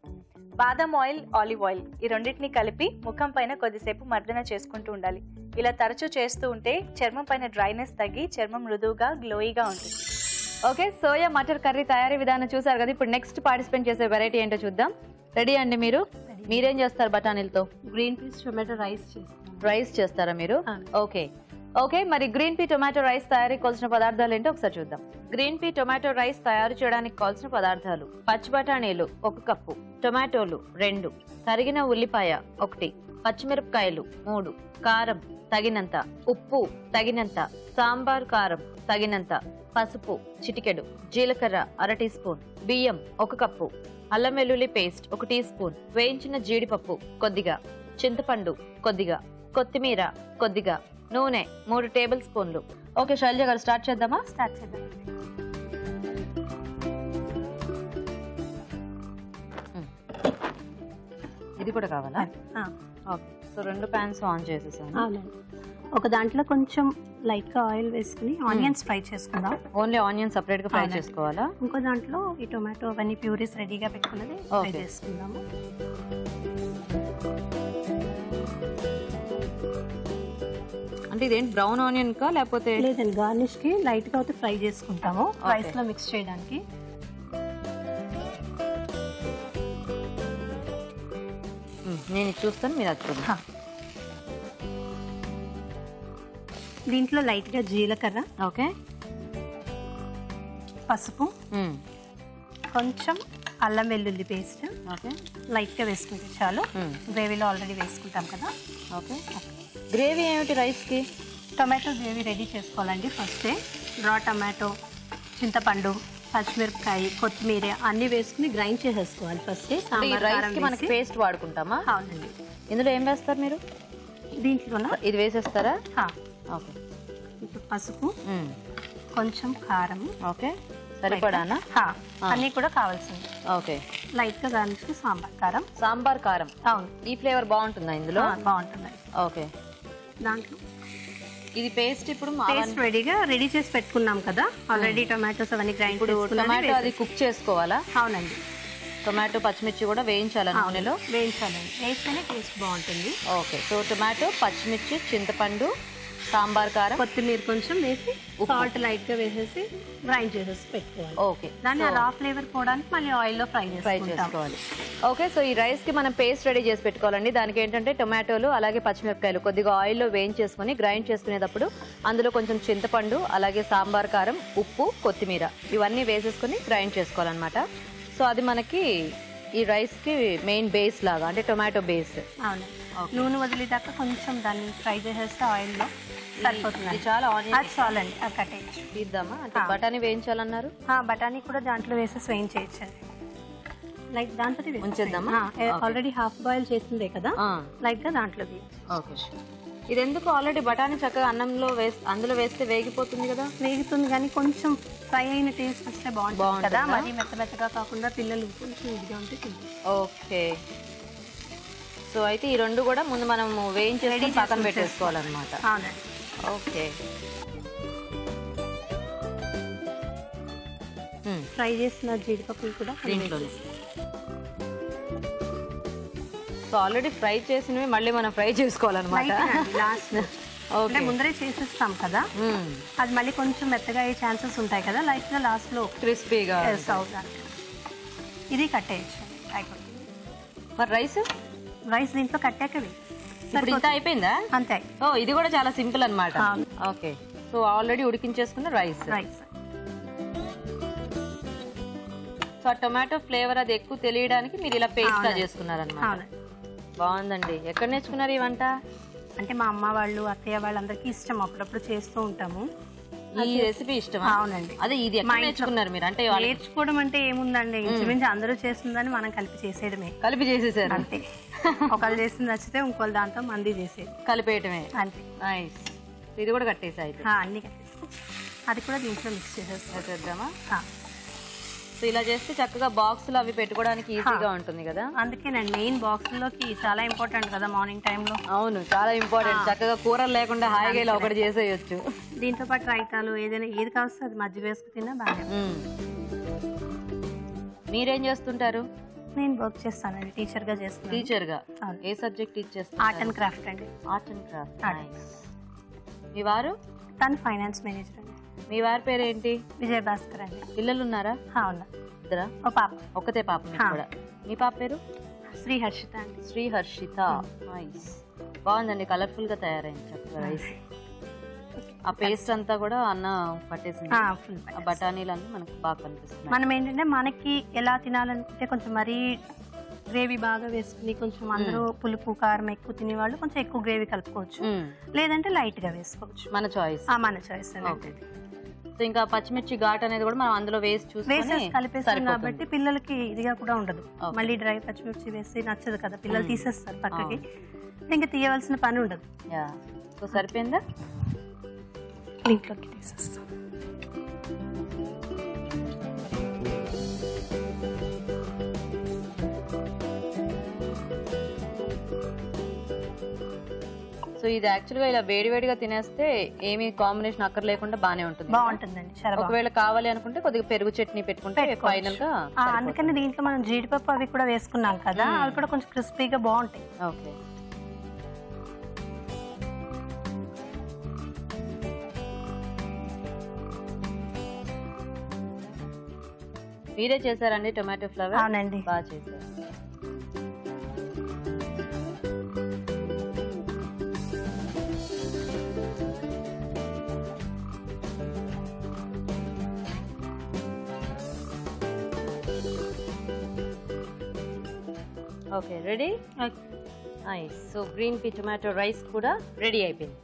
C: బాదం ఆయిల్ ఆలివ్ ఆయిల్ ఈ రెండింటిని కలిపి ముఖం పైన కొద్దిసేపు మర్దన చేసుకుంటూ ఉండాలి. ఇలా తరచూ చేస్తూ ఉంటే చర్మం పైన డ్రైనెస్ తగ్గి చర్మం మృదువుగా గ్లోయిగా ఉంటుంది.
A: ఓకే సోయా మటర్ కర్రీ తయారీ విధానం చూసారు కదా? ఇప్పుడు నెక్స్ట్ పార్టిసిపేట్ చేసే వెరైటీ ఏంటో చూద్దాం. రెడీ అండి మీరు? మీరేం చేస్తారు బఠానీలతో?
E: Green peas tomato rice
A: rice చేస్తారా మీరు. ఓకే. ఓకే మరి గ్రీన్ పీ టొమాటో రైస్ తయారీకి కావాల్సిన పదార్థాలు ఏంటో ఒకసారి చూద్దాం. గ్రీన్ పీ టొమాటో రైస్ తయారు చేయడానికి కావాల్సిన పదార్థాలు. పచ్చి బఠానీలు ఒక కప్పు. టొమాటోలు రెండు. తరిగిన ఉల్లిపాయ ఒకటి. పచ్చిమిరపకాయలు మూడు. కారం తగినంత. ఉప్పు తగినంత. సాంబార్ కారం తగినంత. పసుపు చిటికెడు. జీలకర్ర అర టీ స్పూన్. బియ్యం ఒక కప్పు. అల్లం వెల్లుల్లి పేస్ట్ ఒక టీ స్పూన్. వేయించిన జీడిపప్పు కొద్దిగా. చింతపండు కొద్దిగా. కొత్తిమీర కొద్దిగా. నూనె మూడు టేబుల్ స్పూన్లు. ఓకే శైలజ గారు స్టార్ట్ చేద్దామా?
C: స్టార్ట్ చేద్దాం.
A: ఇది కూడా కావాలా? ఓకే. సో రెండు ప్యాన్స్ ఆన్ చేసేసాను.
E: ఒక దాంట్లో కొంచెం లైట్గా ఆయిల్ వేసుకుని ఆనియన్స్ ఫ్రై చేసుకుందాం.
A: ఓన్లీ ఆనియన్ సపరేట్గా ఫ్రై. చేసుకోవాలా?
E: ఇంకో దాంట్లో ఈ టొమాటో అవన్నీ ప్యూరీస్ రెడీగా పెట్టుకున్నది ఫ్రై. చేసుకుందాము.
A: అంటే ఇదేంటి బ్రౌన్ ఆనియన్ కా లేకపోతే
E: లేదండి గార్నిష్కి లైట్గా అయితే ఫ్రై చేసుకుంటాము. రైస్లో మిక్స్ చేయడానికి.
A: నేను చూస్తాను మీరు అది.
E: దీంట్లో లైట్గా జీలకర్ర
A: ఓకే.
E: పసుపు కొంచెం అల్లం వెల్లుల్లి పేస్ట్.
A: ఓకే.
E: లైట్గా వేసుకుంటే చాలు. గ్రేవీలో ఆల్రెడీ వేసుకుంటాం కదా.
A: ఓకే. గ్రేవీ ఏమిటి రైస్కి
E: టొమాటో గ్రేవీ రెడీ చేసుకోవాలండి ఫస్టే. రా టమాటో చింతపండు పచ్చిమిరపకాయ కొత్తిమీర అన్ని వేసుకుని గ్రైండ్ చేసేసుకోవాలి ఫస్ట్.
A: అంటే ఈ రైస్కి మనకి పేస్ట్ వాడుకుంటామా?
E: అవునండి.
A: ఇందులో ఏం వేస్తారు మీరు?
E: దీంట్లో
A: ఇది వేసేస్తారా? ఓకే.
E: ఇప్పుడు పసుపు కొంచెం కారం.
A: ఓకే. సరిపడానా?
E: అన్నీ కూడా కావాల్సింది.
A: ఓకే.
E: లైట్గా గార్నిష్ సాంబార్ కారం.
A: సాంబార్ కారం.
E: అవును.
A: ఈ ఫ్లేవర్ బాగుంటుందా ఇందులో?
E: బాగుంటుంది.
A: ఓకే.
E: దాంట్లో.
A: ఇది పేస్ట్ ఇప్పుడు
E: పేస్ట్ రెడీగా రెడీ చేసి పెట్టుకున్నాం కదా? ఆల్రెడీ టొమాటోస్ అవన్నీ గ్రైండ్
A: టొమాటో అది కుక్ చేసుకోవాలా?
E: అవునండి.
A: టొమాటో పచ్చిమిర్చి కూడా వేయించాలా నూనెలో?
E: వేయించాలండి. వేస్తేనే టేస్ట్ బాగుంటుంది.
A: ఓకే సో టొమాటో పచ్చిమిర్చి చింతపండు సాంబార్ కారం.
E: కొత్తిమీర కొంచెం వేసి సాల్ట్ లైట్గా వేసేసి గ్రైండ్ చేసేసి పెట్టుకోవాలి.
A: ఓకే.
E: దాన్ని ఆ రా ఫ్లేవర్ పోవడానికి మళ్ళీ ఆయిల్లో ఫ్రై
A: ఫ్రై చేసుకోవాలి. ఓకే సో ఈ రైస్కి మనం పేస్ట్ రెడీ చేసి పెట్టుకోవాలండి. దానికి ఏంటంటే టొమాటోలు అలాగే పచ్చిమిరపకాయలు కొద్దిగా ఆయిల్లో వేయించేసుకొని గ్రైండ్ చేసుకునేటప్పుడు అందులో కొంచెం చింతపండు అలాగే సాంబార్ కారం ఉప్పు కొత్తిమీర ఇవన్నీ వేసేసుకొని గ్రైండ్ చేసుకోవాలన్నమాట. సో అది మనకి ఈ రైస్కి మెయిన్ బేస్ లాగా అంటే టొమాటో బేస్.
E: అవును. నూనె వదిలేదాకా కొంచెం దాన్ని ఫ్రై చేసేస్తే ఆయిల్లో సరిపోతుంది
A: చాలా
E: అది చాలండి కట్టేయచ్చు
A: అంటే బఠానీ వేయించాలన్నారు?
E: బఠానీ కూడా దాంట్లో వేసేసి వేయించేయచ్చండి. లైక్ దాంట్లో
A: ఉంచేద్దామా?
E: ఆల్రెడీ హాఫ్ బాయిల్ చేసిందే కదా? లైట్గా దాంట్లో
A: ఓకే ఇది ఎందుకు ఆల్రెడీ బఠానీ చక్కగా అన్నంలో వేస్తే అందులో వేస్తే వేగిపోతుంది కదా?
E: వేగుతుంది కానీ కొంచెం ఫ్రై అయిన టేస్ట్ వస్తే బాగుంటుంది? కదా? మరి మెత్త మెత్తగా కాకుండా పిల్లలు కొంచెం ఇదిగా ఉంటే.
A: ఓకే. సో అయితే ఈ రెండు కూడా ముందు మనం వేయించేసి పక్కన పెట్టేసుకోవాలన్నమాట.
E: అవునండి.
A: ఓకే.
E: ఫ్రై చేసిన జీడిపప్పులు కూడా
A: దీంట్లోనే. సో ఆల్రెడీ ఫ్రై చేసినవి మళ్ళీ మనం ఫ్రై చేసుకోవాలన్నమాట.
E: లాస్ట్. అంటే ముందరే చేసేస్తాం కదా. అది మళ్ళీ కొంచెం మెత్తగా అయ్యే ఛాన్సెస్ ఉంటాయి కదా. లైట్గా లాస్ట్లో
A: క్రిస్పీగా
E: ఇది కట్టేయచ్చు
A: మరి రైస్?
E: రైస్ దీంట్లో కట్టాక.
A: ఇప్పుడు ఇంత అయిపోయిందా?
E: అంతే.
A: ఓ ఇది కూడా చాలా సింపుల్ అన్నమాట.
E: అవును.
A: ఓకే. సో ఆల్రెడీ ఉడికించేసుకున్న రైస్.
E: రైస్.
A: సో ఆ టొమాటో ఫ్లేవర్ అది ఎక్కువ తెలియడానికి మీరు ఇలా పేస్ట్. చేసుకున్నారన్నమాట.
E: అవునండి
A: బాగుందండి. ఎక్కడ నేర్చుకున్నారు ఈ వంట?
E: అంటే మా అమ్మ వాళ్ళు అత్తయ్య వాళ్ళందరికీ ఇష్టం. అప్పుడప్పుడు చేస్తూ ఉంటాము.
A: ఈ రెసిపీ ఇష్టం
E: అవునండి.
A: అదే ఇది నేర్చుకున్నారు మీరు? అంటే
E: నేర్చుకోవడం అంటే ఏముందండి? ఇంచుమించు అందరూ చేస్తుందని మనం కలిపి చేసేయడమే.
A: కలిపి చేసేసారు.
E: అంతే. ఒకళ్ళు చేసింది నచ్చితే ఇంకోళ్ళు దాంతో మంది చేసేది.
A: కలిపేయటమే.
E: అంతే.
A: ఇది కూడా కట్టేసా అయితే?
E: ఆ, అన్ని కట్టేస్తాం అది కూడా దీంట్లో మిక్స్ చేసేస్తాం
A: చేద్దామా సో ఇలా చేస్తే చక్కగా బాక్సులు అవి పెట్టుకోవడానికి ఈజీగా ఉంటుంది కదా?
E: అందుకేనండి మెయిన్ బాక్స్లోకి చాలా ఇంపార్టెంట్ కదా మార్నింగ్ టైంలో.
A: అవును చాలా ఇంపార్టెంట్. చక్కగా కూరలు లేకుండా హాయిగా ఇలా ఒకటి చేసేయచ్చు.
E: దీంతో పాటు రైతాలు ఏదైనా ఏది కావస్తే అది మజ్జిగ వేసుకు తిన్నా బాగా
A: మీరేం చేస్తుంటారు?
E: నేను వర్క్ చేస్తానండి టీచర్గా చేస్తున్నాను. టీచర్గా.
A: ఏ సబ్జెక్ట్ టీచ్
E: ఆర్ట్
A: చేస్తారు
E: అండ్ క్రాఫ్ట్ అండి.
A: Art and craft. మీ వారు?
E: తను ఫైనాన్స్ మేనేజర్
A: మీ వారి పేరు ఏంటి
E: విజయ్ భాస్కర్ అండి.
A: పిల్లలు ఉన్నారా
E: అవునా
A: ఇద్దరా?
E: ఓ పాప.
A: ఒక్కతే పాప మీకు
E: హా.
A: కూడా. మీ పాప పేరు?
E: శ్రీ హర్షిత అండి.
A: శ్రీ హర్షిత నైస్ బాగుందండి కలర్ఫుల్గా తయారైంది చక్కగా రైస్ ఆ పేస్ట్ అంతా కూడా అన్న పట్టేసింది. బఠానీలు అన్నీ మనకు బాగా కనిపిస్తున్నాయి.
E: మనం ఏంటంటే మనకి ఎలా తినాలనుకుంటే కొంచెం మరీ గ్రేవీ బాగా వేసుకుని కొంచెం అందరూ పులుపు కారం ఎక్కువ తినేవాళ్ళు కొంచెం ఎక్కువ గ్రేవీ కలుపుకోవచ్చు. లేదంటే లైట్గా వేసుకోవచ్చు.
A: మన చాయిస్
E: ఆ మన చాయిస్
A: సో ఇంకా పచ్చిమిర్చి ఘాట్ అనేది కూడా మనం అందులో వేసి
E: వేసేసి కలిపేస్తాం. కాబట్టి పిల్లలకి ఇదిగా కూడా ఉండదు. మళ్ళీ డ్రై పచ్చిమిర్చి వేసి నచ్చదు కదా పిల్లలు తీసేస్తారు పక్కకి. ఇంకా తీయవలసిన పని ఉండదు.
A: సరిపోయిందా?
E: దీంట్లోకి తీసేస్తాం.
A: సో ఇది యాక్చువల్గా ఇలా వేడివేడిగా తినేస్తే ఏమీ కాంబినేషన్ అక్కర్ లేకుండా బానే ఉంటుంది.
E: బాగుంటుందండి.
A: ఒకవేళ కావాలి అనుకుంటే కొద్దిగా పెరుగు చట్నీ పెట్టుకుంటే.
E: ఫైనల్గా అందుకని దీంట్లో మనం జీడిపప్పు అవి కూడా వేసుకున్నాం కదా అవి కూడా కొంచెం క్రిస్పీగా బాగుంటాయి.
A: ఓకే. మీరే చేశారండి టొమాటో ఫ్లవర్?
E: అవునండి.
A: బాగా చేశారు. Okay ready? Nice. So green pea tomato rice కూడా రెడీ అయిపోయింది.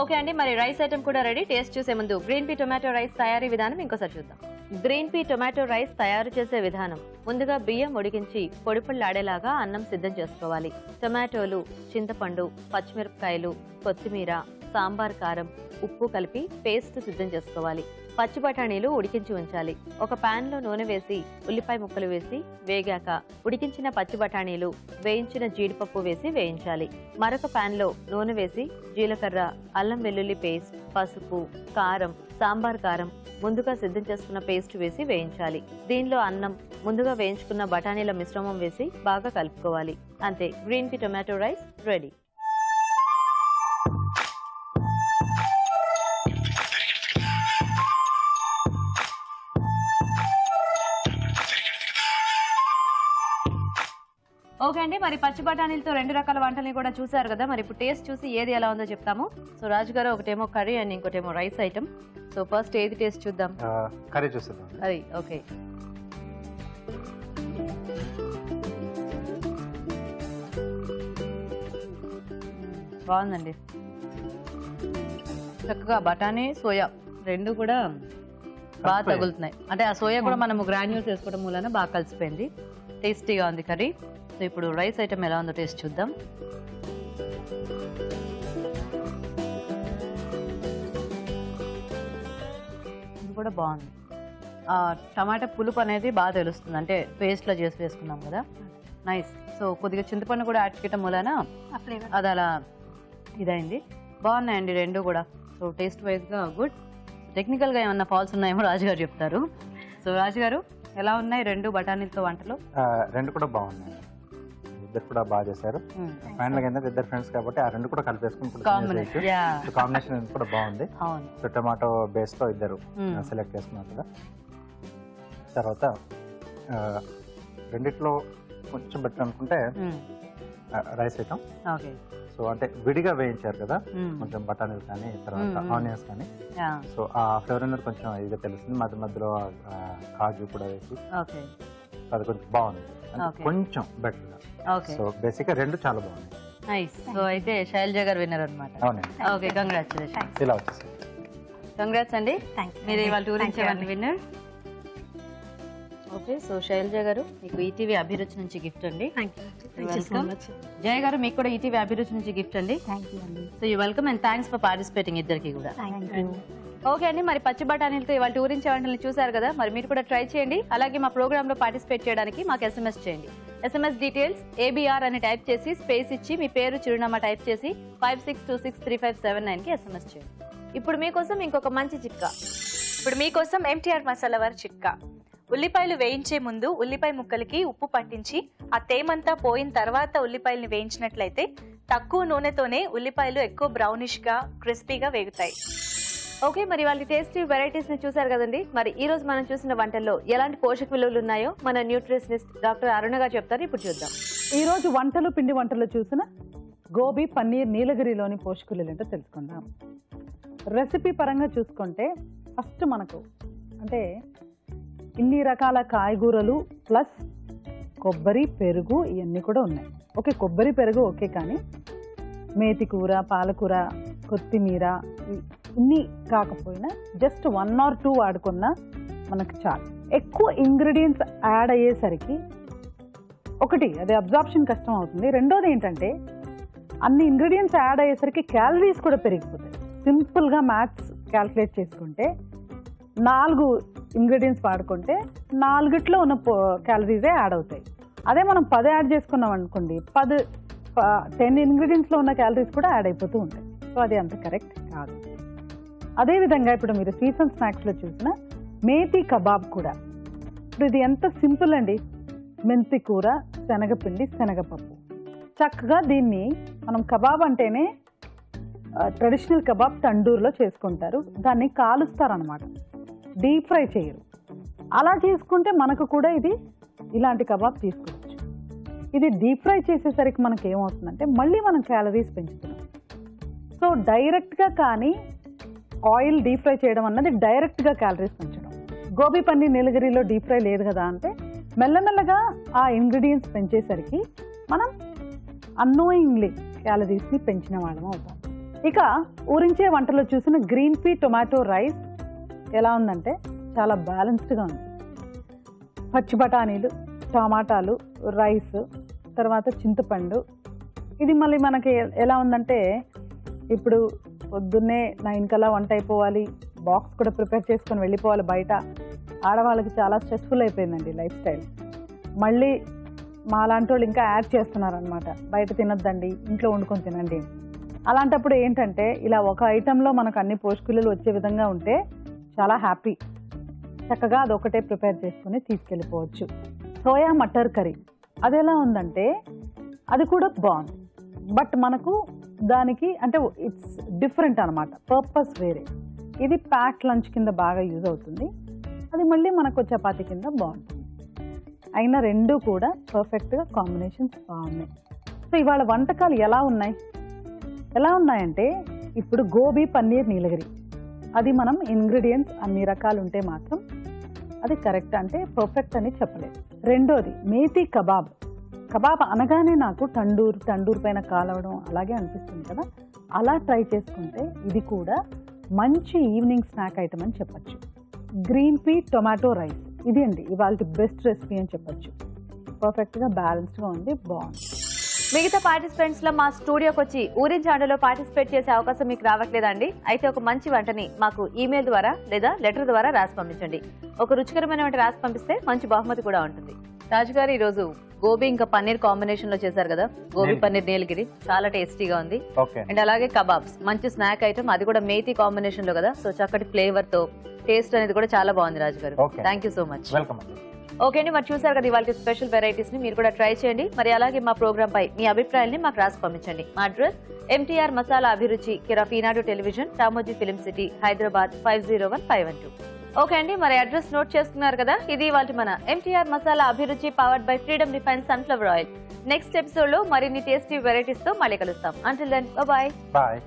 A: ఓకే అండి మరి రైస్ ఐటమ్ కూడా రెడీ. టేస్ట్ చూసే ముందు గ్రీన్ పీ టొమాటో రైస్ తయారీ విధానం ఇంకోసారి చూద్దాం. గ్రీన్ పీ టొమాటో రైస్ తయారు చేసే విధానం. ముందుగా బియ్యం ఉడికించి పొడిపళ్ళాడేలాగా అన్నం సిద్ధం చేసుకోవాలి. టొమాటోలు చింతపండు పచ్చిమిరపకాయలు కొత్తిమీర సాంబార్ కారం ఉప్పు కలిపి పేస్ట్ సిద్ధం చేసుకోవాలి. పచ్చి బఠానీలు ఉడికించి ఉంచాలి. ఒక పాన్లో నూనె వేసి ఉల్లిపాయ ముక్కలు వేసి వేగాక ఉడికించిన పచ్చి బఠానీలు వేయించిన జీడిపప్పు వేసి వేయించాలి. మరొక పాన్లో నూనె వేసి జీలకర్ర అల్లం వెల్లుల్లి పేస్ట్ పసుపు కారం సాంబార్ కారం ముందుగా సిద్ధం చేసుకున్న పేస్ట్ వేసి వేయించాలి. దీనిలో అన్నం ముందుగా వేయించుకున్న బఠానీల మిశ్రమం వేసి బాగా కలుపుకోవాలి. అంతే green tea tomato rice ready. అండి మరి పచ్చి బఠానీలతో రెండు రకాల వంటల్ని కూడా చూసారు కదా. మరి ఇప్పుడు టేస్ట్ చూసి ఏది ఎలా ఉందో చెప్తాము. సో రాజు గారు ఒకటేమో కర్రీ అండ్ ఇంకోటేమో రైస్ ఐటమ్. సో ఫస్ట్ ఏది టేస్ట్ చూద్దాం?
B: కర్రీ చూసేద్దాం.
A: అది ఓకే. బాగుందండి. చక్కగా బఠానీ సోయా రెండు కూడా బాగా. తగులుతున్నాయి. అంటే ఆ సోయా కూడా మనము గ్రాన్యూల్స్ వేసుకోవడం మూలన బాగా కలిసిపోయింది. టేస్టీగా ఉంది కర్రీ. సో ఇప్పుడు రైస్ ఐటమ్ ఎలా ఉందో టేస్ట్ చూద్దాం. ఇది కూడా బాగుంది. ఆ, టమాటా పులుపు అనేది బాగా తెలుస్తుంది. అంటే పేస్ట్లో చేసి వేసుకున్నాం కదా. నైస్ సో కొద్దిగా చింతపండు కూడా యాడ్
E: ఆ ఫ్లేవర్
A: అది అలా ఇదైంది. బాగున్నాయండి రెండు కూడా. సో టేస్ట్ వైజ్గా గుడ్ టెక్నికల్గా ఏమన్నా ఫాల్స్ ఉన్నాయేమో రాజు గారు చెప్తారు. సో రాజు గారు ఎలా ఉన్నాయి రెండు బఠానీలతో వంటలు?
B: ఆ, రెండు కూడా బాగున్నాయి. ఇద్దరు కూడా బాగా చేశారు. ఫైనల్గా ఏంటంటే ఇద్దరు ఫ్రెండ్స్ కాబట్టి ఆ రెండు కూడా కలిపేసుకుని
A: కాంబినేషన్
B: కూడా బాగుంది. సో టమాటో బేస్తో ఇద్దరు
A: Hmm.
B: సెలెక్ట్ చేసుకున్నారు కదా. తర్వాత రెండిట్లో కొంచెం బెటర్ అనుకుంటే రైస్ ఐటమ్ సో అంటే విడిగా వేయించారు కదా. కొంచెం బఠానీలు కానీ తర్వాత
A: Hmm.
B: ఆనియన్స్ కానీ. సో ఆ ఫ్లేవర్ అనేది కొంచెం ఇదిగా తెలుస్తుంది. మధ్య మధ్యలో కాజు కూడా వేసి అది కొంచెం బాగుంది. కొంచెం బెటర్
A: ఓకే
B: సో బేసిక్గా రెండు చాలా బాగుంది
A: నైస్ సో అయితే శైలజ గారు విన్నర్ అనమాట
B: అవునండి.
A: ఓకే కంగ్రాచులేషన్
B: ఇలా వచ్చేసి
A: కంగ్రాట్స్ అండి. మీరు ఇవాళ టూర్
C: Thank you.
A: ఇచ్చేవాళ్ళు winner? Okay so Shailaja garu మీకు ఈటీవీ అభిరుచి నుంచి గిఫ్ట్ అండి. జయ గారు మీకు కూడా ఈటీవీ అభిరుచి నుంచి గిఫ్ట్ అండి. So you welcome and thanks for participating ఇద్దరికి కూడా.
E: థ్యాంక్ యూ
A: ఓకే అండి మరి పచ్చి బఠానీలతో ఇవాళ టూరించే వంటలు చూసారు కదా మరి మీరు కూడా ట్రై చేయండి. అలాగే మా ప్రోగ్రామ్లో పార్టిసిపేట్ చేయడానికి మాకు ఎస్ఎంఎస్ చేయండి. ఎస్ఎంఎస్ డీటెయిల్స్ ఏబిఆర్ అని టైప్ చేసి స్పేస్ ఇచ్చి మీ పేరు చిరునామా టైప్ చేసి five six two six three five seven SMS చేయండి. ఇప్పుడు మీకోసం ఇంకొక మంచి చిట్కా.
C: ఇప్పుడు మీకోసం ఎంటీఆర్ మసాలా వారి చిట్కా. ఉల్లిపాయలు వేయించే ముందు ఉల్లిపాయ ముక్కలకి ఉప్పు పట్టించి ఆ తేమంతా పోయిన తర్వాత ఉల్లిపాయల్ని వేయించినట్లయితే తక్కువ నూనెతోనే ఉల్లిపాయలు ఎక్కువ బ్రౌనిష్గా క్రిస్పీగా వేగుతాయి.
A: ఓకే మరి వాళ్ళ టేస్టీ వెరైటీస్ని చూసారు కదండి. మరి ఈ రోజు మనం చూసిన వంటల్లో ఎలాంటి పోషక విలువలు ఉన్నాయో మన న్యూట్రిషనిస్ట్ డాక్టర్ అరుణ గారు చెప్తారు. ఇప్పుడు చూద్దాం.
F: ఈ రోజు వంటలు పిండి వంటలు చూసిన గోబీ పన్నీర్ నీలగిరిలోని పోషకులు ఏంటో తెలుసుకుందాం. రెసిపీ పరంగా చూసుకుంటే ఫస్ట్ మనకు అంటే ఇన్ని రకాల కాయగూరలు ప్లస్ కొబ్బరి పెరుగు ఇవన్నీ కూడా ఉన్నాయి. ఓకే కొబ్బరి పెరుగు ఓకే కానీ మేతి కూర పాలకూర కొత్తిమీర ఇ- ఇన్ని కాకపోయినా జస్ట్ వన్ ఆర్ టూ వాడుకున్నా మనకు చాలు. ఎక్కువ ఇంగ్రీడియంట్స్ యాడ్ అయ్యేసరికి ఒకటి అది అబ్జార్ప్షన్ కష్టం అవుతుంది. రెండోది ఏంటంటే అన్ని ఇంగ్రీడియంట్స్ యాడ్ అయ్యేసరికి క్యాలరీస్ కూడా పెరిగిపోతాయి. సింపుల్గా మ్యాథ్స్ క్యాల్కులేట్ చేసుకుంటే నాలుగు ఇంగ్రీడియంట్స్ వాడుకుంటే నాలుగిట్లో ఉన్న క్యాలరీసే యాడ్ అవుతాయి. అదే మనం పది యాడ్ చేసుకున్నాం అనుకోండి పది టెన్ ఇంగ్రీడియంట్స్లో ఉన్న క్యాలరీస్ కూడా యాడ్ అయిపోతూ ఉంటాయి. సో అది అంత కరెక్ట్ కాదు. అదేవిధంగా ఇప్పుడు మీరు సీజన్ స్నాక్స్లో చూసిన మేతి కబాబ్ కూడా. ఇప్పుడు ఇది ఎంత సింపుల్ అండి. మెంతి కూర శనగపిండి శనగపప్పు. చక్కగా దీన్ని మనం కబాబ్ అంటేనే ట్రెడిషనల్ కబాబ్ తండూరులో చేసుకుంటారు. దాన్ని కాలుస్తారనమాట డీప్ ఫ్రై చేయరు. అలా చేసుకుంటే మనకు కూడా ఇది ఇలాంటి కబాబ్ తీసుకోవచ్చు. ఇది డీప్ ఫ్రై చేసేసరికి మనకి ఏమవుతుందంటే మళ్ళీ మనం క్యాలరీస్ పెంచుతున్నాం. సో డైరెక్ట్గా కానీ ఆయిల్ డీప్ ఫ్రై చేయడం అన్నది డైరెక్ట్గా క్యాలరీస్ పెంచడం. గోబీ పన్నీర్ నీలగిరిలో డీప్ ఫ్రై లేదు కదా అంటే మెల్లమెల్లగా ఆ ఇంగ్రీడియంట్స్ పెంచేసరికి మనం అన్నోయింగ్లీ క్యాలరీస్ని పెంచిన వాళ్ళం అవుతాం. ఇక ఊరించే వంటలో చూసిన గ్రీన్ పీ టొమాటో రైస్ ఎలా ఉందంటే చాలా బ్యాలెన్స్డ్గా ఉంది. పచ్చి బఠానీలు టమాటాలు రైస్ తర్వాత చింతపండు. ఇది మళ్ళీ మనకి ఎలా ఉందంటే ఇప్పుడు పొద్దున్నే నైన్ కల్లా వంట అయిపోవాలి బాక్స్ కూడా ప్రిపేర్ చేసుకొని వెళ్ళిపోవాలి బయట. ఆడవాళ్ళకి చాలా స్ట్రెస్ఫుల్ అయిపోయిందండి లైఫ్ స్టైల్. మళ్ళీ మా లాంటి వాళ్ళు ఇంకా యాడ్ చేస్తున్నారనమాట బయట తినొద్దండి ఇంట్లో వండుకొని తినండి. అలాంటప్పుడు ఏంటంటే ఇలా ఒక ఐటెంలో మనకు అన్ని పోషకులు వచ్చే విధంగా ఉంటే చాలా హ్యాపీ. చక్కగా అదొకటే ప్రిపేర్ చేసుకుని తీసుకెళ్ళిపోవచ్చు. Soya matar curry. అది ఎలా ఉందంటే అది కూడా బాగుంది. బట్ మనకు దానికి అంటే ఇట్స్ డిఫరెంట్ అనమాట పర్పస్ వేరే. ఇది ప్యాక్ లంచ్ కింద బాగా యూజ్ అవుతుంది. అది మళ్ళీ మనకు చపాతి కింద బాగుంటుంది. అయినా రెండు కూడా పర్ఫెక్ట్గా కాంబినేషన్స్ బాగున్నాయి సో ఇవాళ వంటకాలు ఎలా ఉన్నాయి? ఎలా ఉన్నాయంటే ఇప్పుడు గోబీ పన్నీర్ నీలగిరి. అది మనం ఇంగ్రీడియంట్స్ అన్ని రకాలు ఉంటే మాత్రం అది కరెక్ట్ అంటే పర్ఫెక్ట్ అని చెప్పలేదు రెండోది మేతి కబాబ్. కబాబ్ అనగానే నాకు టండూర్ టండూర్ పైన కాలవడం అలాగే అనిపిస్తుంది కదా. అలా ట్రై చేసుకుంటే ఇది కూడా మంచి ఈవినింగ్ స్నాక్ ఐటమ్ అని చెప్పచ్చు. Green pea tomato rice. ఇది అండి ఇవాళ బెస్ట్ రెసిపీ అని చెప్పచ్చు. పర్ఫెక్ట్గా బ్యాలెన్స్డ్గా ఉంది బాగుంది.
A: మిగతా పార్టిసిపెంట్స్లో మా స్టూడియోకి వచ్చి ఊరిన్ పార్టిసిపేట్ చేసే అవకాశం మీకు రావట్లేదండి. అయితే ఒక మంచి వంటని మాకు ఈమెయిల్ ద్వారా లేదా లెటర్ ద్వారా రాసి పంపించండి. ఒక రుచికరమైన వంట రాసి పంపిస్తే మంచి బహుమతి కూడా ఉంటుంది. రాజు గారు గోబీ ఇంకా పన్నీర్ కాంబినేషన్లో చేశారు కదా? గోబీ. పన్నీర్ నీలగిరి. చాలా టేస్టీగా ఉంది. అండ్ అలాగే కబాబ్స్. మంచి స్నాక్ ఐటమ్. అది కూడా మేతి కాంబినేషన్లో కదా? సో చక్కటి ఫ్లేవర్తో టేస్ట్ అనేది కూడా చాలా బాగుంది Raju garu. Thank you so much
B: welcome
A: okay అండి మరి చూసారు కదా ఇవాళ స్పెషల్ వెరైటీస్ని? మీరు కూడా ట్రై చేయండి. మరి అలాగే మా ప్రోగ్రామ్ పై మీ అభిప్రాయాల్ని మాకు రాసి పంపించండి. మా address MTR masala Abhiruchi care of Eenadu television Ramoji film city Hyderabad five zero one five one two okay అండి మరి అడ్రస్ నోట్ చేసుకున్నారు కదా? ఇది వాటి మన MTR masala Abhiruchi powered by Freedom refined sunflower oil next ఎపిసోడ్లో మరిన్ని టేస్టీ వెరైటీస్తో మళ్ళీ కలుస్తాం. Until then bye
B: bye